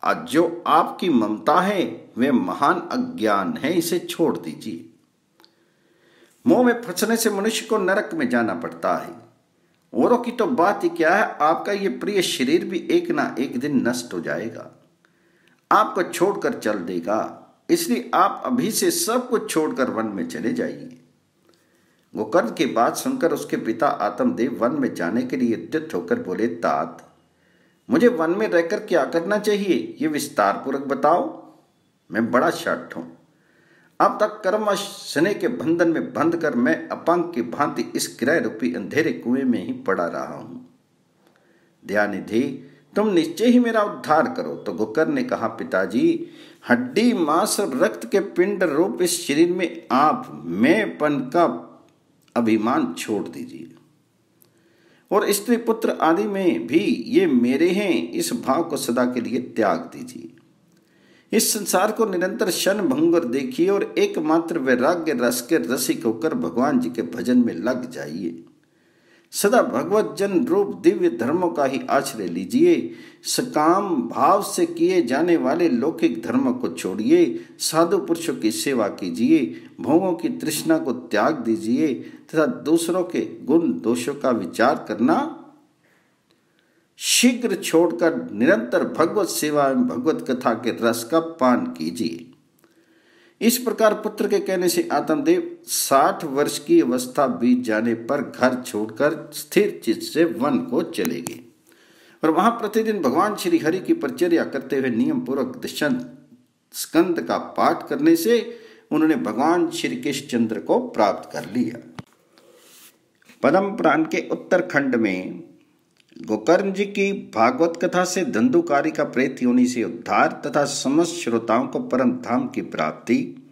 आज जो आपकी ममता है, वे महान अज्ञान है, इसे छोड़ दीजिए। मोह में फंसने से मनुष्य को नरक में जाना पड़ता है। औरों की तो बात ही क्या है, आपका ये प्रिय शरीर भी एक ना एक दिन नष्ट हो जाएगा। आपको छोड़कर चल देगा। इसलिए आप अभी से सब कुछ छोड़कर वन में चले जाइए। गोकर्ण की बात सुनकर उसके पिता आत्मदेव वन में जाने के लिए उद्यत होकर बोले, तात, मुझे वन में रहकर क्या करना चाहिए? ये विस्तार पूर्वक बताओ। मैं बड़ा शर्ट हूँ। अब तक कर्म शनि के बंधन में बंध कर मैं अपंग की भांति इस किराय रूपी अंधेरे कुएँ में ही पड़ा रहा हूँ। दयानिधि तुम निश्चय ही मेरा उद्धार करो। तो गुकर ने कहा, पिताजी, हड्डी, मांस और रक्त के पिंड रूप इस शरीर में आप, मैंपन का अभिमान छोड़ दीजिए। और स्त्री पुत्र आदि में भी ये मेरे हैं, इस भाव को सदा के लिए त्याग दीजिए। इस संसार को निरंतर शन भंगुर देखिए और एकमात्र वैराग्य रस के रसिक होकर भगवान जी के भजन में लग जाइए। सदा भगवत जन रूप दिव्य धर्मों का ही आश्रय लीजिए। सकाम भाव से किए जाने वाले लौकिक धर्म को छोड़िए। साधु पुरुषों की सेवा कीजिए। भोगों की तृष्णा को त्याग दीजिए। तथा दूसरों के गुण दोषों का विचार करना। शीघ्र छोड़कर निरंतर भगवत सेवा एवं भगवत कथा के रस का पान कीजिए। इस प्रकार पुत्र के कहने से आत्मदेव साठ वर्ष की अवस्था बीत जाने पर घर छोड़कर स्थिर चित्त से वन को चले गए। और वहाँ प्रतिदिन भगवान श्री हरि की परिचर्या करते हुए नियम पूर्वक दशंत स्कंद का पाठ करने से उन्होंने भगवान श्री कृष्ण चंद्र को प्राप्त कर लिया। पदम प्राण के उत्तरखंड में गोकर्ण जी की भागवत कथा से धंधुकारी का प्रेत योनि से उद्धार तथा समस्त श्रोताओं को परम धाम की प्राप्ति।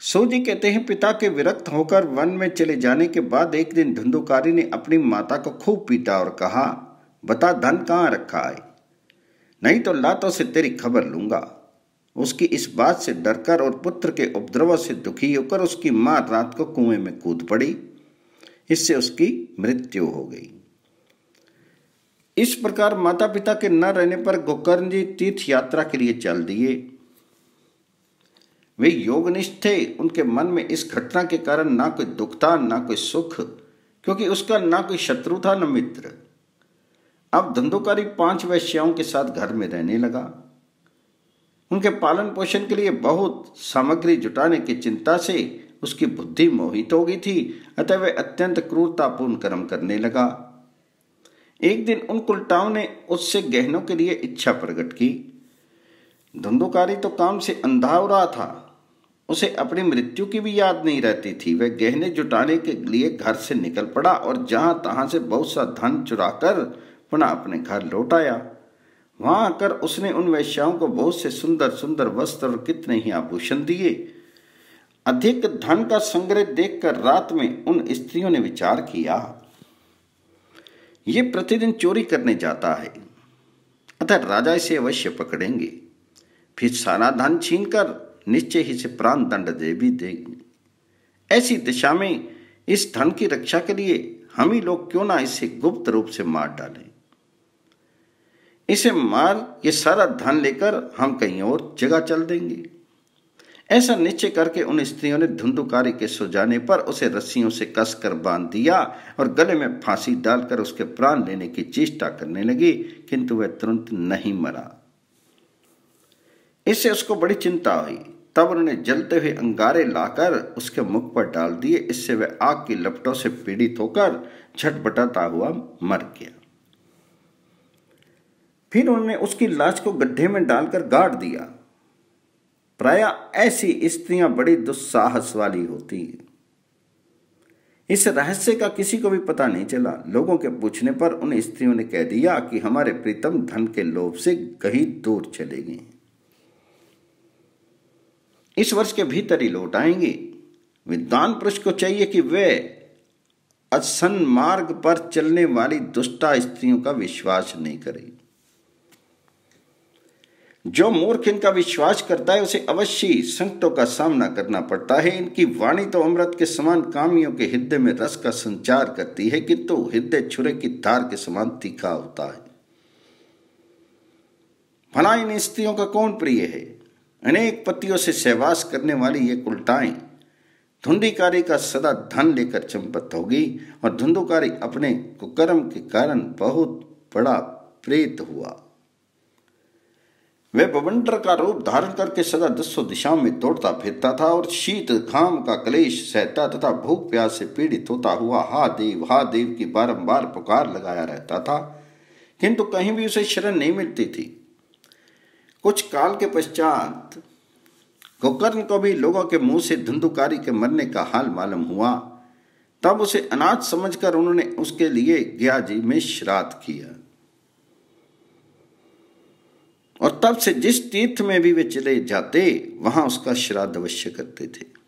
सोजी कहते हैं, पिता के विरक्त होकर वन में चले जाने के बाद एक दिन धंधुकारी ने अपनी माता को खूब पीटा और कहा, बता, धन कहाँ रखा है? नहीं तो लातों से तेरी खबर लूँगा। उसकी इस बात से डरकर और पुत्र के उपद्रव से दुखी होकर उसकी माँ रात को कुएँ में कूद पड़ी। इससे उसकी मृत्यु हो गई। इस प्रकार माता पिता के न रहने पर गोकर्ण जी तीर्थ यात्रा के लिए चल दिए। वे योगनिष्ठ थे। उनके मन में इस घटना के कारण ना कोई दुख था, ना कोई सुख, क्योंकि उसका ना कोई शत्रु था, न मित्र। अब धंधोकारी पाँच वैश्याओं के साथ घर में रहने लगा। उनके पालन पोषण के लिए बहुत सामग्री जुटाने की चिंता से उसकी बुद्धि मोहित हो गई थी, अतः वह अत्यंत क्रूरतापूर्ण कर्म करने लगा। एक दिन उन कुलटाओं ने उससे गहनों के लिए इच्छा प्रकट की। धंधोकारी तो काम से अंधा हो रहा था। उसे अपनी मृत्यु की भी याद नहीं रहती थी। वह गहने जुटाने के लिए घर से निकल पड़ा और जहाँ तहां से बहुत सा धन चुराकर पुनः अपने घर लौट आया। वहाँ आकर उसने उन वैश्याओं को बहुत से सुंदर सुंदर वस्त्र और कितने ही आभूषण दिए। अधिक धन का संग्रह देखकर रात में उन स्त्रियों ने विचार किया। ये प्रतिदिन चोरी करने जाता है। अतः राजा इसे अवश्य पकड़ेंगे। फिर सारा धन छीनकर निश्चय ही से प्राण दंड दे भी देंगे। ऐसी दिशा में इस धन की रक्षा के लिए हम ही लोग क्यों ना इसे गुप्त रूप से मार डालें? इसे मार, ये सारा धन लेकर हम कहीं और जगह चल देंगे। ऐसा निश्चय करके उन स्त्रियों ने धुंधुकारी के सो जाने पर उसे रस्सियों से कसकर बाँध दिया और गले में फांसी डालकर उसके प्राण लेने की चेष्टा करने लगी, किंतु वह तुरंत नहीं मरा। इससे उसको बड़ी चिंता हुई। तब उन्होंने जलते हुए अंगारे लाकर उसके मुख पर डाल दिए। इससे वह आग की लपटों से पीड़ित होकर झटपटाता हुआ मर गया। फिर उन्होंने उसकी लाश को गड्ढे में डालकर गाड़ दिया। प्राय ऐसी स्त्रियाँ बड़ी दुस्साहस वाली होती हैं। इस रहस्य का किसी को भी पता नहीं चला। लोगों के पूछने पर उन स्त्रियों ने कह दिया कि हमारे प्रीतम धन के लोभ से कहीं दूर चले गए इस वर्ष के भीतर ही लौट आएँगे। विद्वान पुरुष को चाहिए कि वे असन मार्ग पर चलने वाली दुष्टा स्त्रियों का विश्वास नहीं करें। जो मूर्ख इनका विश्वास करता है, उसे अवश्य संकटों का सामना करना पड़ता है। इनकी वाणी तो अमृत के समान कामियों के हृदय में रस का संचार करती है, किंतु तो हृदय छुरे की तार के समान तीखा होता है। भला इन स्त्रियों का कौन प्रिय है? अनेक पतियों से सहवास करने वाली ये उल्टाएँ धुंधिकारी का सदा धन लेकर चंपत होगी और धुंधुकारी अपने कुकर्म के कारण बहुत बड़ा प्रेत हुआ। वह बवंडर का रूप धारण करके सदा दसों दिशाओं में दौड़ता फिरता था और शीत घाम का कलेश सहता तथा भूख प्यास से पीड़ित होता हुआ हा देव हा देव की बारंबार पुकार लगाया रहता था। किंतु कहीं भी उसे शरण नहीं मिलती थी। कुछ काल के पश्चात गोकर्ण को भी लोगों के मुँह से धुंधुकारी के मरने का हाल मालूम हुआ। तब उसे अनाथ समझकर उन्होंने उसके लिए गया जी में श्राद्ध किया। और तब से जिस तीर्थ में भी वे चले जाते, वहाँ उसका श्राद्ध अवश्य करते थे।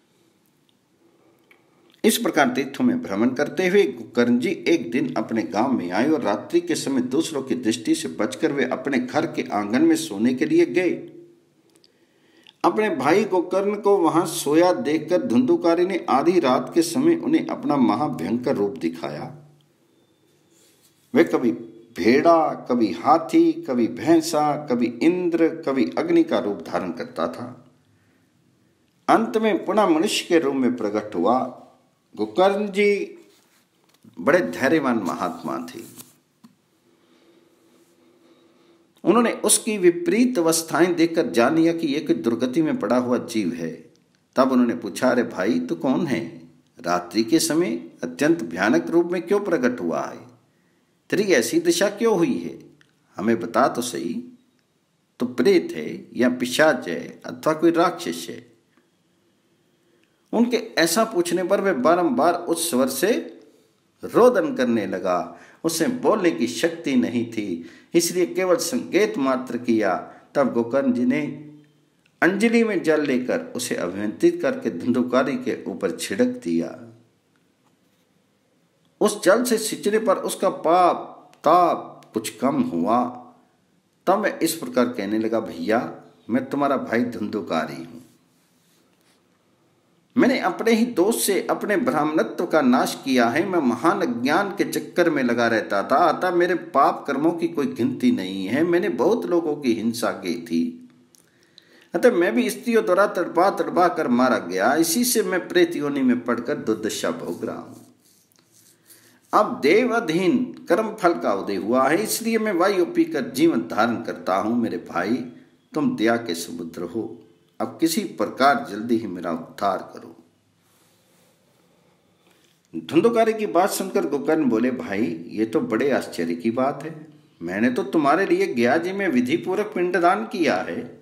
इस प्रकार तीर्थों में भ्रमण करते हुए गोकर्ण जी एक दिन अपने गाँव में आए और रात्रि के समय दूसरों की दृष्टि से बचकर वे अपने घर के आँगन में सोने के लिए गए। अपने भाई गोकर्ण को वहाँ सोया देखकर धुंधुकारी ने आधी रात के समय उन्हें अपना महाभयंकर रूप दिखाया। वे कभी भेड़ा, कभी हाथी, कभी भैंसा, कभी इंद्र, कभी अग्नि का रूप धारण करता था। अंत में पुनः मनुष्य के रूप में प्रकट हुआ। गोकर्ण जी बड़े धैर्यवान महात्मा थे। उन्होंने उसकी विपरीत अवस्थाएँ देखकर जान लिया कि एक दुर्गति में पड़ा हुआ जीव है। तब उन्होंने पूछा, अरे भाई, तू कौन है? रात्रि के समय अत्यंत भयानक रूप में क्यों प्रकट हुआ है? तेरी ऐसी दिशा क्यों हुई है? हमें बता तो सही। तो प्रेत है या पिशाच है अथवा कोई राक्षस है? उनके ऐसा पूछने पर वे बारंबार उस स्वर से रोदन करने लगा। उसे बोलने की शक्ति नहीं थी, इसलिए केवल संकेत मात्र किया। तब गोकर्ण जी ने अंजलि में जल लेकर उसे अभिमंत्रित करके धुंधुकारी के ऊपर छिड़क दिया। उस जल से सिंचने पर उसका पाप, ताप कुछ कम हुआ। तब मैं इस प्रकार कहने लगा, भैया, मैं तुम्हारा भाई धुंधुकारी हूँ। मैंने अपने ही दोष से अपने ब्राह्मणत्व का नाश किया है। मैं महान ज्ञान के चक्कर में लगा रहता था। अतः मेरे पाप कर्मों की कोई गिनती नहीं है। मैंने बहुत लोगों की हिंसा की थी। अतः मैं भी स्त्रियों द्वारा तड़पा तड़पा कर मारा गया। इसी से मैं प्रेत योनि में पड़कर दुर्दशा भोग रहा हूँ। अब देव अधीन कर्म फल का उदय हुआ है, इसलिए मैं वायु पीकर जीवन धारण करता हूँ, मेरे भाई। तुम दया के समुद्र हो। अब किसी प्रकार जल्दी ही मेरा उद्धार करो। धुंधुकारी की बात सुनकर गोकर्ण बोले, भाई, ये तो बड़े आश्चर्य की बात है। मैंने तो तुम्हारे लिए गया जी में विधि पूर्वक पिंडदान किया है।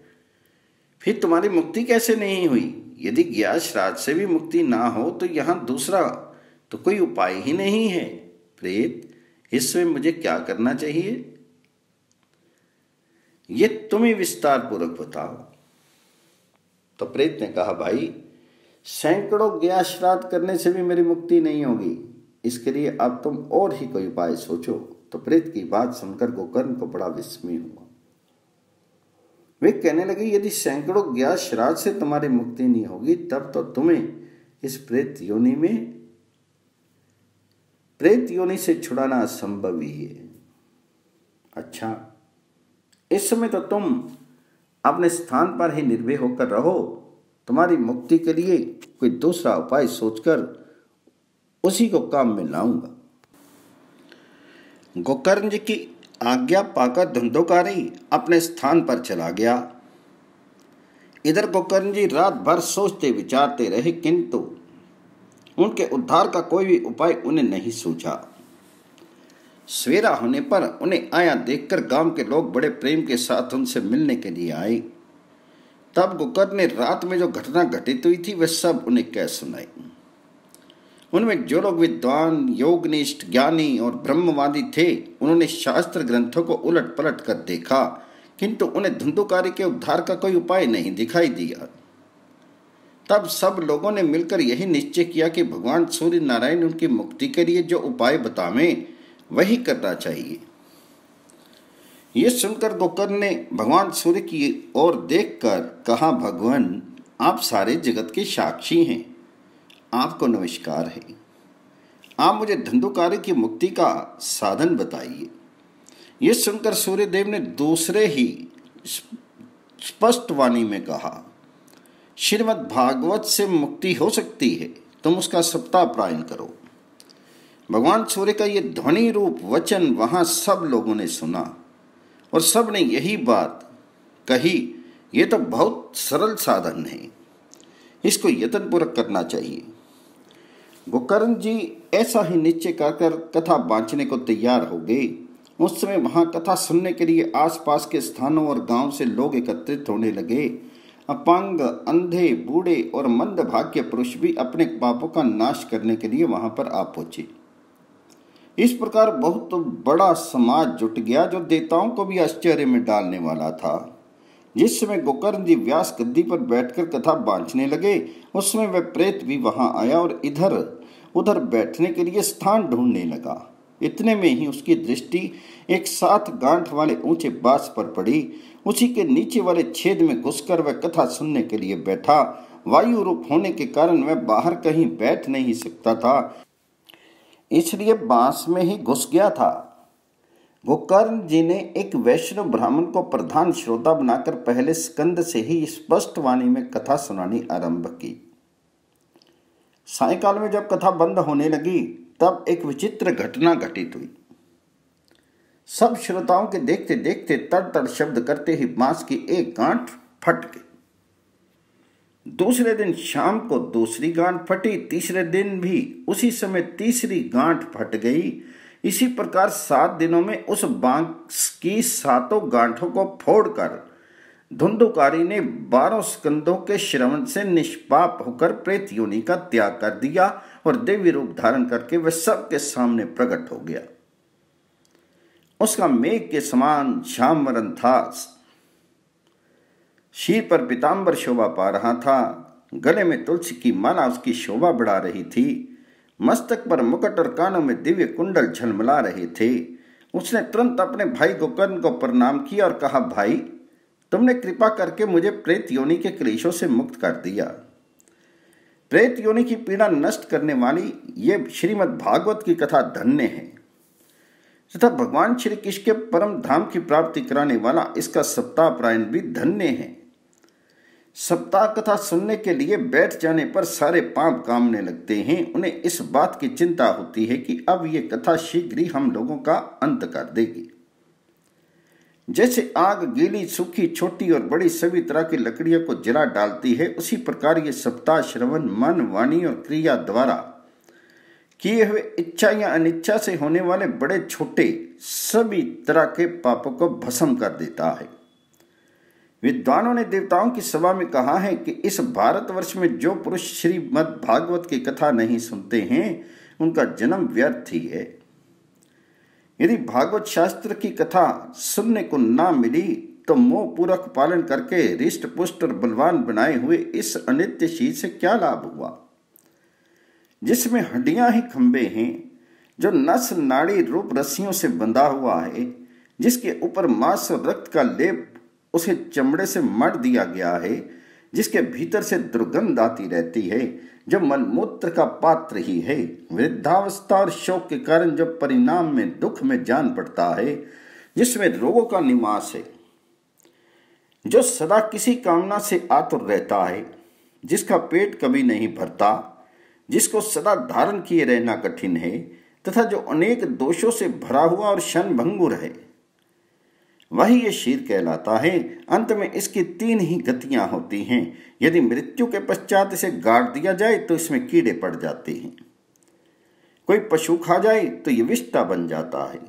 फिर तुम्हारी मुक्ति कैसे नहीं हुई? यदि गया श्राद्ध से भी मुक्ति ना हो तो यहाँ दूसरा तो कोई उपाय ही नहीं है। प्रेत, इसमें मुझे क्या करना चाहिए? ये तुम ही विस्तार पूर्वक बताओ। तो प्रेत ने कहा, भाई, सैकड़ों गया श्राद्ध करने से भी मेरी मुक्ति नहीं होगी। इसके लिए अब तुम और ही कोई उपाय सोचो। तो प्रेत की बात सुनकर गोकर्ण को बड़ा विस्मय हुआ। वे कहने लगे, यदि सैकड़ों गया श्राद्ध से तुम्हारी मुक्ति नहीं होगी, तब तो तुम्हें इस प्रेत योनि में प्रेत योनि से छुड़ाना असंभव ही है। अच्छा इस समय तो तुम अपने स्थान पर ही निर्भय होकर रहो। तुम्हारी मुक्ति के लिए कोई दूसरा उपाय सोचकर उसी को काम में लाऊँगा। गोकर्ण जी की आज्ञा पाकर धंधोकारी अपने स्थान पर चला गया। इधर गोकर्ण जी रात भर सोचते विचारते रहे, किंतु उनके उद्धार का कोई भी उपाय उन्हें नहीं सूझा। सवेरा होने पर उन्हें आया देखकर गाँव के लोग बड़े प्रेम के साथ उनसे मिलने के लिए आए। तब गुकर ने रात में जो घटना घटित हुई थी, वह सब उन्हें कह सुनाई। उनमें जो लोग विद्वान, योगनिष्ठ, ज्ञानी और ब्रह्मवादी थे, उन्होंने शास्त्र ग्रंथों को उलट पलट कर देखा, किंतु उन्हें धुंधुकारी के उद्धार का कोई उपाय नहीं दिखाई दिया। तब सब लोगों ने मिलकर यही निश्चय किया कि भगवान सूर्य नारायण उनकी मुक्ति के लिए जो उपाय बतावें, वही करना चाहिए। ये सुनकर गोकर्ण ने भगवान सूर्य की ओर देखकर कहा, भगवान, आप सारे जगत के साक्षी हैं। आपको नमस्कार है। आप मुझे धंधुकारी की मुक्ति का साधन बताइए। ये सुनकर सूर्यदेव ने दूसरे ही स्पष्ट वाणी में कहा श्रीमद भागवत से मुक्ति हो सकती है। तुम उसका सप्ताह प्रायण करो। भगवान सूर्य का ये ध्वनि रूप वचन वहाँ सब लोगों ने सुना और सबने यही बात कही, ये तो बहुत सरल साधन है। इसको यत्न पूर्वक करना चाहिए। गोकर्ण जी ऐसा ही निश्चय कर कथा बांचने को तैयार हो गए। उस समय वहाँ कथा सुनने के लिए आसपास के स्थानों और गाँव से लोग एकत्रित होने लगे। अपांग, अंधे, बूढ़े और मंद भाग्य पुरुष भी अपने पापों का नाश करने के लिए वहाँ पर आ पहुँचे। इस प्रकार बहुत बड़ा समाज जुट गया जो देवताओं को भी आश्चर्य में डालने वाला था। जिस समय गोकर्ण जी व्यास गद्दी पर बैठकर कथा बांचने लगे, उस समय वह प्रेत भी वहाँ आया और इधर, उधर बैठने के लिए स्थान ढूँढने लगा। इतने में ही उसकी दृष्टि एक साथ गांठ वाले ऊँचे बास पर पड़ी उसी के नीचे वाले छेद में घुसकर वह कथा सुनने के लिए बैठा। वायु रूप होने के कारण वह बाहर कहीं बैठ नहीं सकता था। इसलिए बाँस में ही घुस गया था। गोकर्ण जी ने एक वैष्णव ब्राह्मण को प्रधान श्रोता बनाकर पहले स्कंद से ही स्पष्ट वाणी में कथा सुनानी आरंभ की। सायकाल में जब कथा बंद होने लगी, तब एक विचित्र घटना घटित हुई। सब श्रोताओं के देखते देखते तड़ तड़ शब्द करते ही बाँस की एक गांठ फट गई। दूसरे दिन शाम को दूसरी गांठ फटी, तीसरे दिन भी उसी समय तीसरी गांठ फट गई। इसी प्रकार सात दिनों में उस बाँस की सातों गांठों को फोड़कर धुंधुकारी ने बारह स्कंदों के श्रवण से निष्पाप होकर प्रेत योनि का त्याग कर दिया और देवी रूप धारण करके वह सबके सामने प्रकट हो गया। उसका मेघ के समान श्याम वरण था। शीर पर पिताम्बर शोभा पा रहा था। गले में तुलसी की माला उसकी शोभा बढ़ा रही थी। मस्तक पर मुकट और कानों में दिव्य कुंडल झलमला रहे थे। उसने तुरंत अपने भाई गोकर्ण को प्रणाम किया और कहा, भाई, तुमने कृपा करके मुझे प्रेत योनि के क्लेशों से मुक्त कर दिया। प्रेत योनि की पीड़ा नष्ट करने वाली ये श्रीमद् भागवत की कथा धन्य है। तथा भगवान श्री कृष्ण के परम धाम की प्राप्ति कराने वाला इसका सप्ताह प्रायण भी धन्य है। सप्ताह कथा सुनने के लिए बैठ जाने पर सारे पाप कामने लगते हैं। उन्हें इस बात की चिंता होती है कि अब ये कथा शीघ्र ही हम लोगों का अंत कर देगी। जैसे आग गीली, सूखी, छोटी और बड़ी सभी तरह की लकड़ियों को जला डालती है, उसी प्रकार ये सप्ताह श्रवण, मन, वाणी और क्रिया द्वारा किए हुए इच्छा या अनिच्छा से होने वाले बड़े छोटे सभी तरह के पापों को भस्म कर देता है। विद्वानों ने देवताओं की सभा में कहा है कि इस भारतवर्ष में जो पुरुष श्रीमद भागवत की कथा नहीं सुनते हैं, उनका जन्म व्यर्थ ही है। यदि भागवत शास्त्र की कथा सुनने को ना मिली तो मोह पूर्वक पालन करके रिष्ट पुष्ट और बलवान बनाए हुए इस अनित्य शीत से क्या लाभ हुआ? जिसमें हड्डियाँ ही खंबे हैं, जो नस नाड़ी रूप रस्सियों से बंधा हुआ है, जिसके ऊपर मांस और रक्त का लेप उसे चमड़े से मर दिया गया है, जिसके भीतर से दुर्गंध आती रहती है, जो मलमूत्र का पात्र ही है। वृद्धावस्था और शोक के कारण जो परिणाम में, दुख में जान पड़ता है, जिसमें रोगों का निवास है। जो सदा किसी कामना से आतुर रहता है, जिसका पेट कभी नहीं भरता जिसको सदा धारण किए रहना कठिन है, तथा जो अनेक दोषों से भरा हुआ और शन भंगुर है। वही ये शीर कहलाता है। अंत में इसकी तीन ही गतियाँ होती हैं। यदि मृत्यु के पश्चात इसे गाड़ दिया जाए तो इसमें कीड़े पड़ जाते हैं। कोई पशु खा जाए तो ये विष्टा बन जाता है।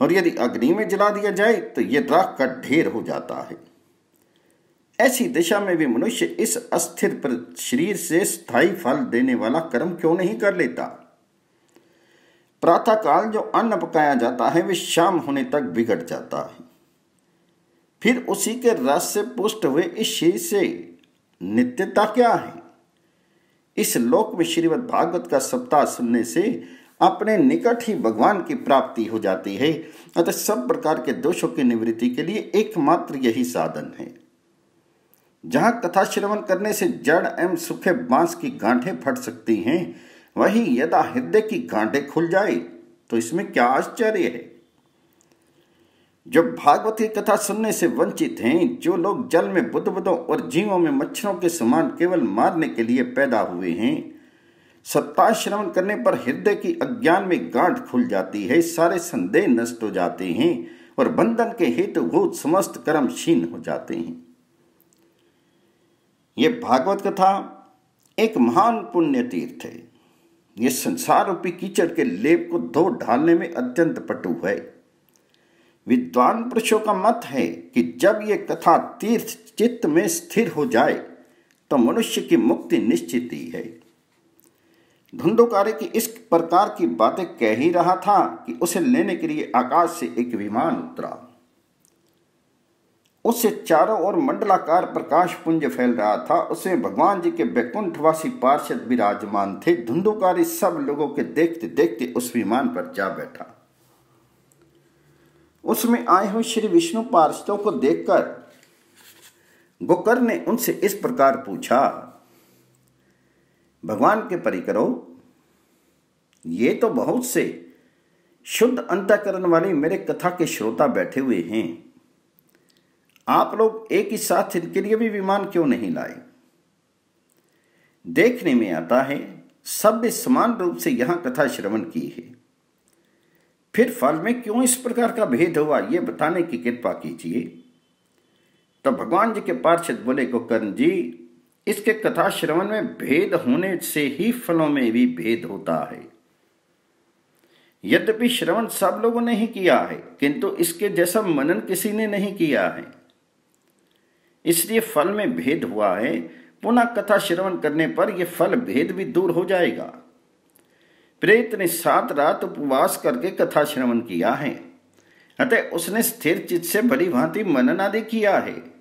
और यदि अग्नि में जला दिया जाए तो ये राख का ढेर हो जाता है। ऐसी दिशा में भी मनुष्य इस अस्थिर शरीर से स्थायी फल देने वाला कर्म क्यों नहीं कर लेता? प्रातः काल जो अन्न पकाया जाता है वे शाम होने तक बिगड़ जाता है। फिर उसी के रस से पुष्ट हुए इस शरीर से नित्यता क्या है? इस लोक में श्रीमद भागवत का सप्ताह सुनने से अपने निकट ही भगवान की प्राप्ति हो जाती है। अतः सब प्रकार के दोषों की निवृत्ति के लिए एकमात्र यही साधन है। जहाँ कथा श्रवण करने से जड़ एवं सुखे बाँस की गांठें फट सकती हैं, वही यदा हृदय की गांठें खुल जाए तो इसमें क्या आश्चर्य है? जो भागवती कथा सुनने से वंचित हैं, जो लोग जल में बुद्ध बुद्धों और जीवों में मच्छरों के समान केवल मारने के लिए पैदा हुए हैं सत्ता श्रवण करने पर हृदय की अज्ञान में गांठ खुल जाती है, सारे संदेह नष्ट हो जाते हैं और बंधन के हेतु भूत समस्त कर्म क्षीण हो जाते हैं। ये भागवत कथा एक महान पुण्य तीर्थ है। ये संसार रूपी कीचड़ के लेप को धो ढालने में अत्यंत पटु है। विद्वान पुरुषों का मत है कि जब ये कथा तीर्थ चित्त में स्थिर हो जाए तो मनुष्य की मुक्ति निश्चित ही है। धुंधुकारी की इस प्रकार की बातें कह ही रहा था कि उसे लेने के लिए आकाश से एक विमान उतरा। उससे चारों ओर मंडलाकार प्रकाश पुंज फैल रहा था। उसमें भगवान जी के बैकुंठवासी पार्षद विराजमान थे। धुंधुकारी सब लोगों के देखते देखते उस विमान पर जा बैठा। उसमें आए हुए श्री विष्णु पार्षदों को देखकर गोकर ने उनसे इस प्रकार पूछा, भगवान के परिकरो, ये तो बहुत से शुद्ध अंतकरण वाले मेरे कथा के श्रोता बैठे हुए हैं। आप लोग एक ही साथ इनके लिए भी विमान क्यों नहीं लाए? देखने में आता है, सबने समान रूप से यहाँ कथा श्रवण की है। फिर फल में क्यों इस प्रकार का भेद हुआ यह बताने की कृपा कीजिए। तो भगवान जी के पार्षद बोले, गोकर्ण जी, इसके कथा श्रवण में भेद होने से ही फलों में भी भेद होता है। यद्यपि श्रवण सब लोगों ने ही किया है, किंतु इसके जैसा मनन किसी ने नहीं किया है। इसलिए फल में भेद हुआ है। पुनः कथा श्रवण करने पर यह फल भेद भी दूर हो जाएगा। प्रेत ने सात रात उपवास करके कथा श्रवण किया है। अतः उसने स्थिर चित्त से भली भांति मनन आदि किया है।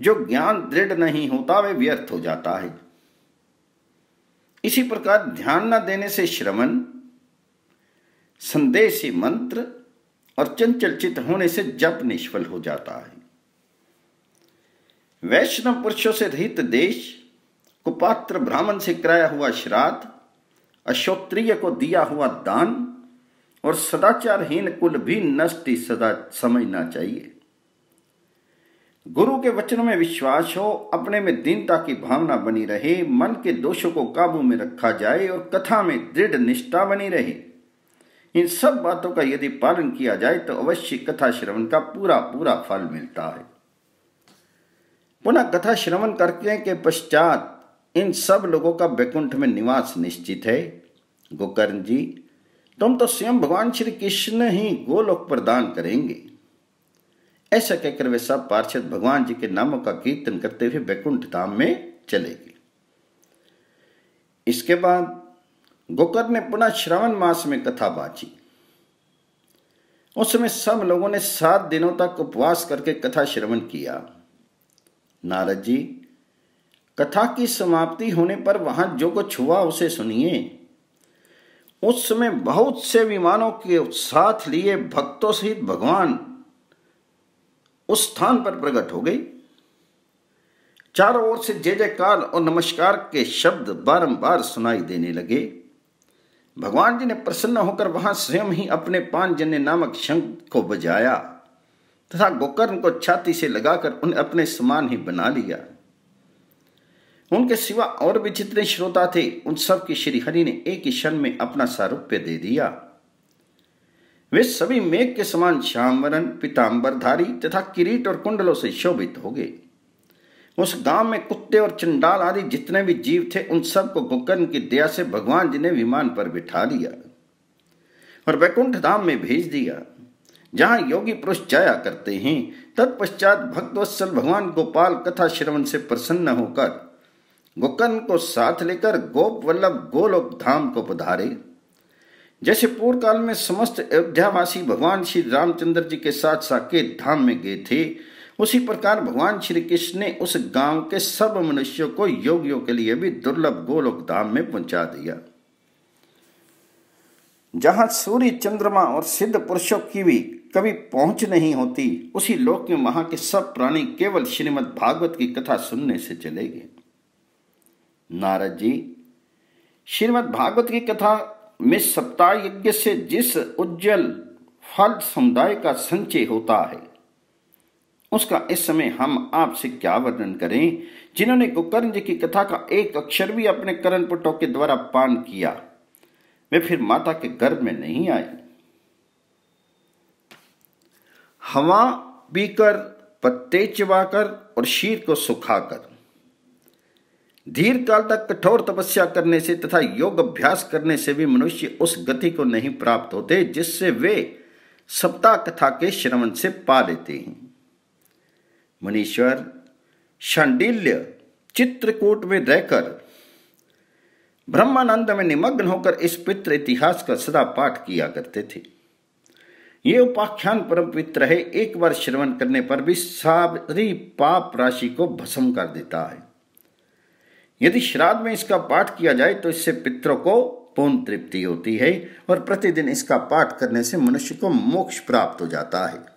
जो ज्ञान दृढ़ नहीं होता वे व्यर्थ हो जाता है। इसी प्रकार ध्यान न देने से श्रवण, संदेशी मंत्र और चंचल चित होने से जप निष्फल हो जाता है। वैष्णव पुरुषों से रहित देश कुपात्र ब्राह्मण से कराया हुआ श्राद्ध, अशोत्रिय को दिया हुआ दान और सदाचारहीन कुल भी नष्ट सदा समझना चाहिए। गुरु के वचनों में विश्वास हो, अपने में दीनता की भावना बनी रहे, मन के दोषों को काबू में रखा जाए और कथा में दृढ़ निष्ठा बनी रहे। इन सब बातों का यदि पालन किया जाए तो अवश्य कथा श्रवण का पूरा पूरा फल मिलता है। पुनः कथा श्रवण करने के पश्चात इन सब लोगों का वैकुंठ में निवास निश्चित है। गोकर्ण जी, तुम तो स्वयं भगवान श्री कृष्ण ही गोलोक प्रदान करेंगे। ऐसा कहकर वे सब पार्षद भगवान जी के नामों का कीर्तन करते हुए बैकुंठ धाम में चले गए। इसके बाद गोकर्ण ने पुनः श्रवण मास में कथा बाची। उस समय सब लोगों ने सात दिनों तक उपवास करके कथा श्रवण किया। नारद जी, कथा की समाप्ति होने पर वहाँ जो कुछ हुआ उसे सुनिए। उस समय बहुत से विमानों के साथ लिए भक्तों सहित भगवान उस स्थान पर प्रकट हो गई चारों ओर से जय जयकार और नमस्कार के शब्द बारंबार सुनाई देने लगे। भगवान जी ने प्रसन्न होकर वहाँ स्वयं ही अपने पाँच जन्य नामक शंख को बजाया। तथा गोकर्ण को छाती से लगाकर उन्हें अपने समान ही बना लिया। उनके सिवा और भी जितने श्रोता थे, उन सब की श्री हरि ने एक ही क्षण में अपना सारूप्य दे दिया। वे सभी मेघ के समान श्यामवरण पिताम्बरधारी तथा किरीट और कुंडलों से शोभित हो गए। उस गाँव में कुत्ते और चंडाल आदि जितने भी जीव थे, उन सबको गोकर्ण की दया से भगवान जी ने विमान पर बिठा दिया और वैकुंठ धाम में भेज दिया। जहाँ योगी पुरुष जाया करते हैं, तत्पश्चात भक्तवत्सल भगवान गोपाल कथा श्रवण से प्रसन्न होकर गोकर्ण को साथ लेकर गोप वल्लभ गोलोक धाम को पधारे। जैसे पूर्व काल में समस्त अयोध्यावासी भगवान श्री रामचंद्र जी के साथ साकेत धाम में गए थे, उसी प्रकार भगवान श्री कृष्ण ने उस गाँव के सब मनुष्यों को योगियों के लिए भी दुर्लभ गोलोक धाम में पहुँचा दिया। जहाँ सूर्य चंद्रमा और सिद्ध पुरुषों की भी कभी पहुँच नहीं होती, उसी लोक में वहाँ के सब प्राणी केवल श्रीमद् भागवत की कथा सुनने से चले गए। नारद जी, श्रीमद् भागवत की कथा में सप्ताह यज्ञ से जिस उज्जवल फल समुदाय का संचय होता है, उसका इस समय हम आपसे क्या वर्णन करें, जिन्होंने गोकर्ण जी की कथा का एक अक्षर भी अपने करण पुटों के द्वारा पान किया, वे फिर माता के गर्भ में नहीं आए। हवा पीकर, पत्ते चबाकर और शीर को सुखाकर। दीर्घ काल तक कठोर तपस्या करने से तथा योग अभ्यास करने से भी मनुष्य उस गति को नहीं प्राप्त होते जिससे वे सप्ताह कथा के श्रवण से पा लेते हैं। मनीश्वर, शांडिल्य, चित्रकूट में रहकर, ब्रह्मानंद में निमग्न होकर इस पित्र इतिहास का सदा पाठ किया करते थे। ये उपाख्यान परम पवित्र है। एक बार श्रवण करने पर भी सारी पाप राशि को भस्म कर देता है। यदि श्राद्ध में इसका पाठ किया जाए तो इससे पितरों को पूर्ण तृप्ति होती है और प्रतिदिन इसका पाठ करने से मनुष्य को मोक्ष प्राप्त हो जाता है।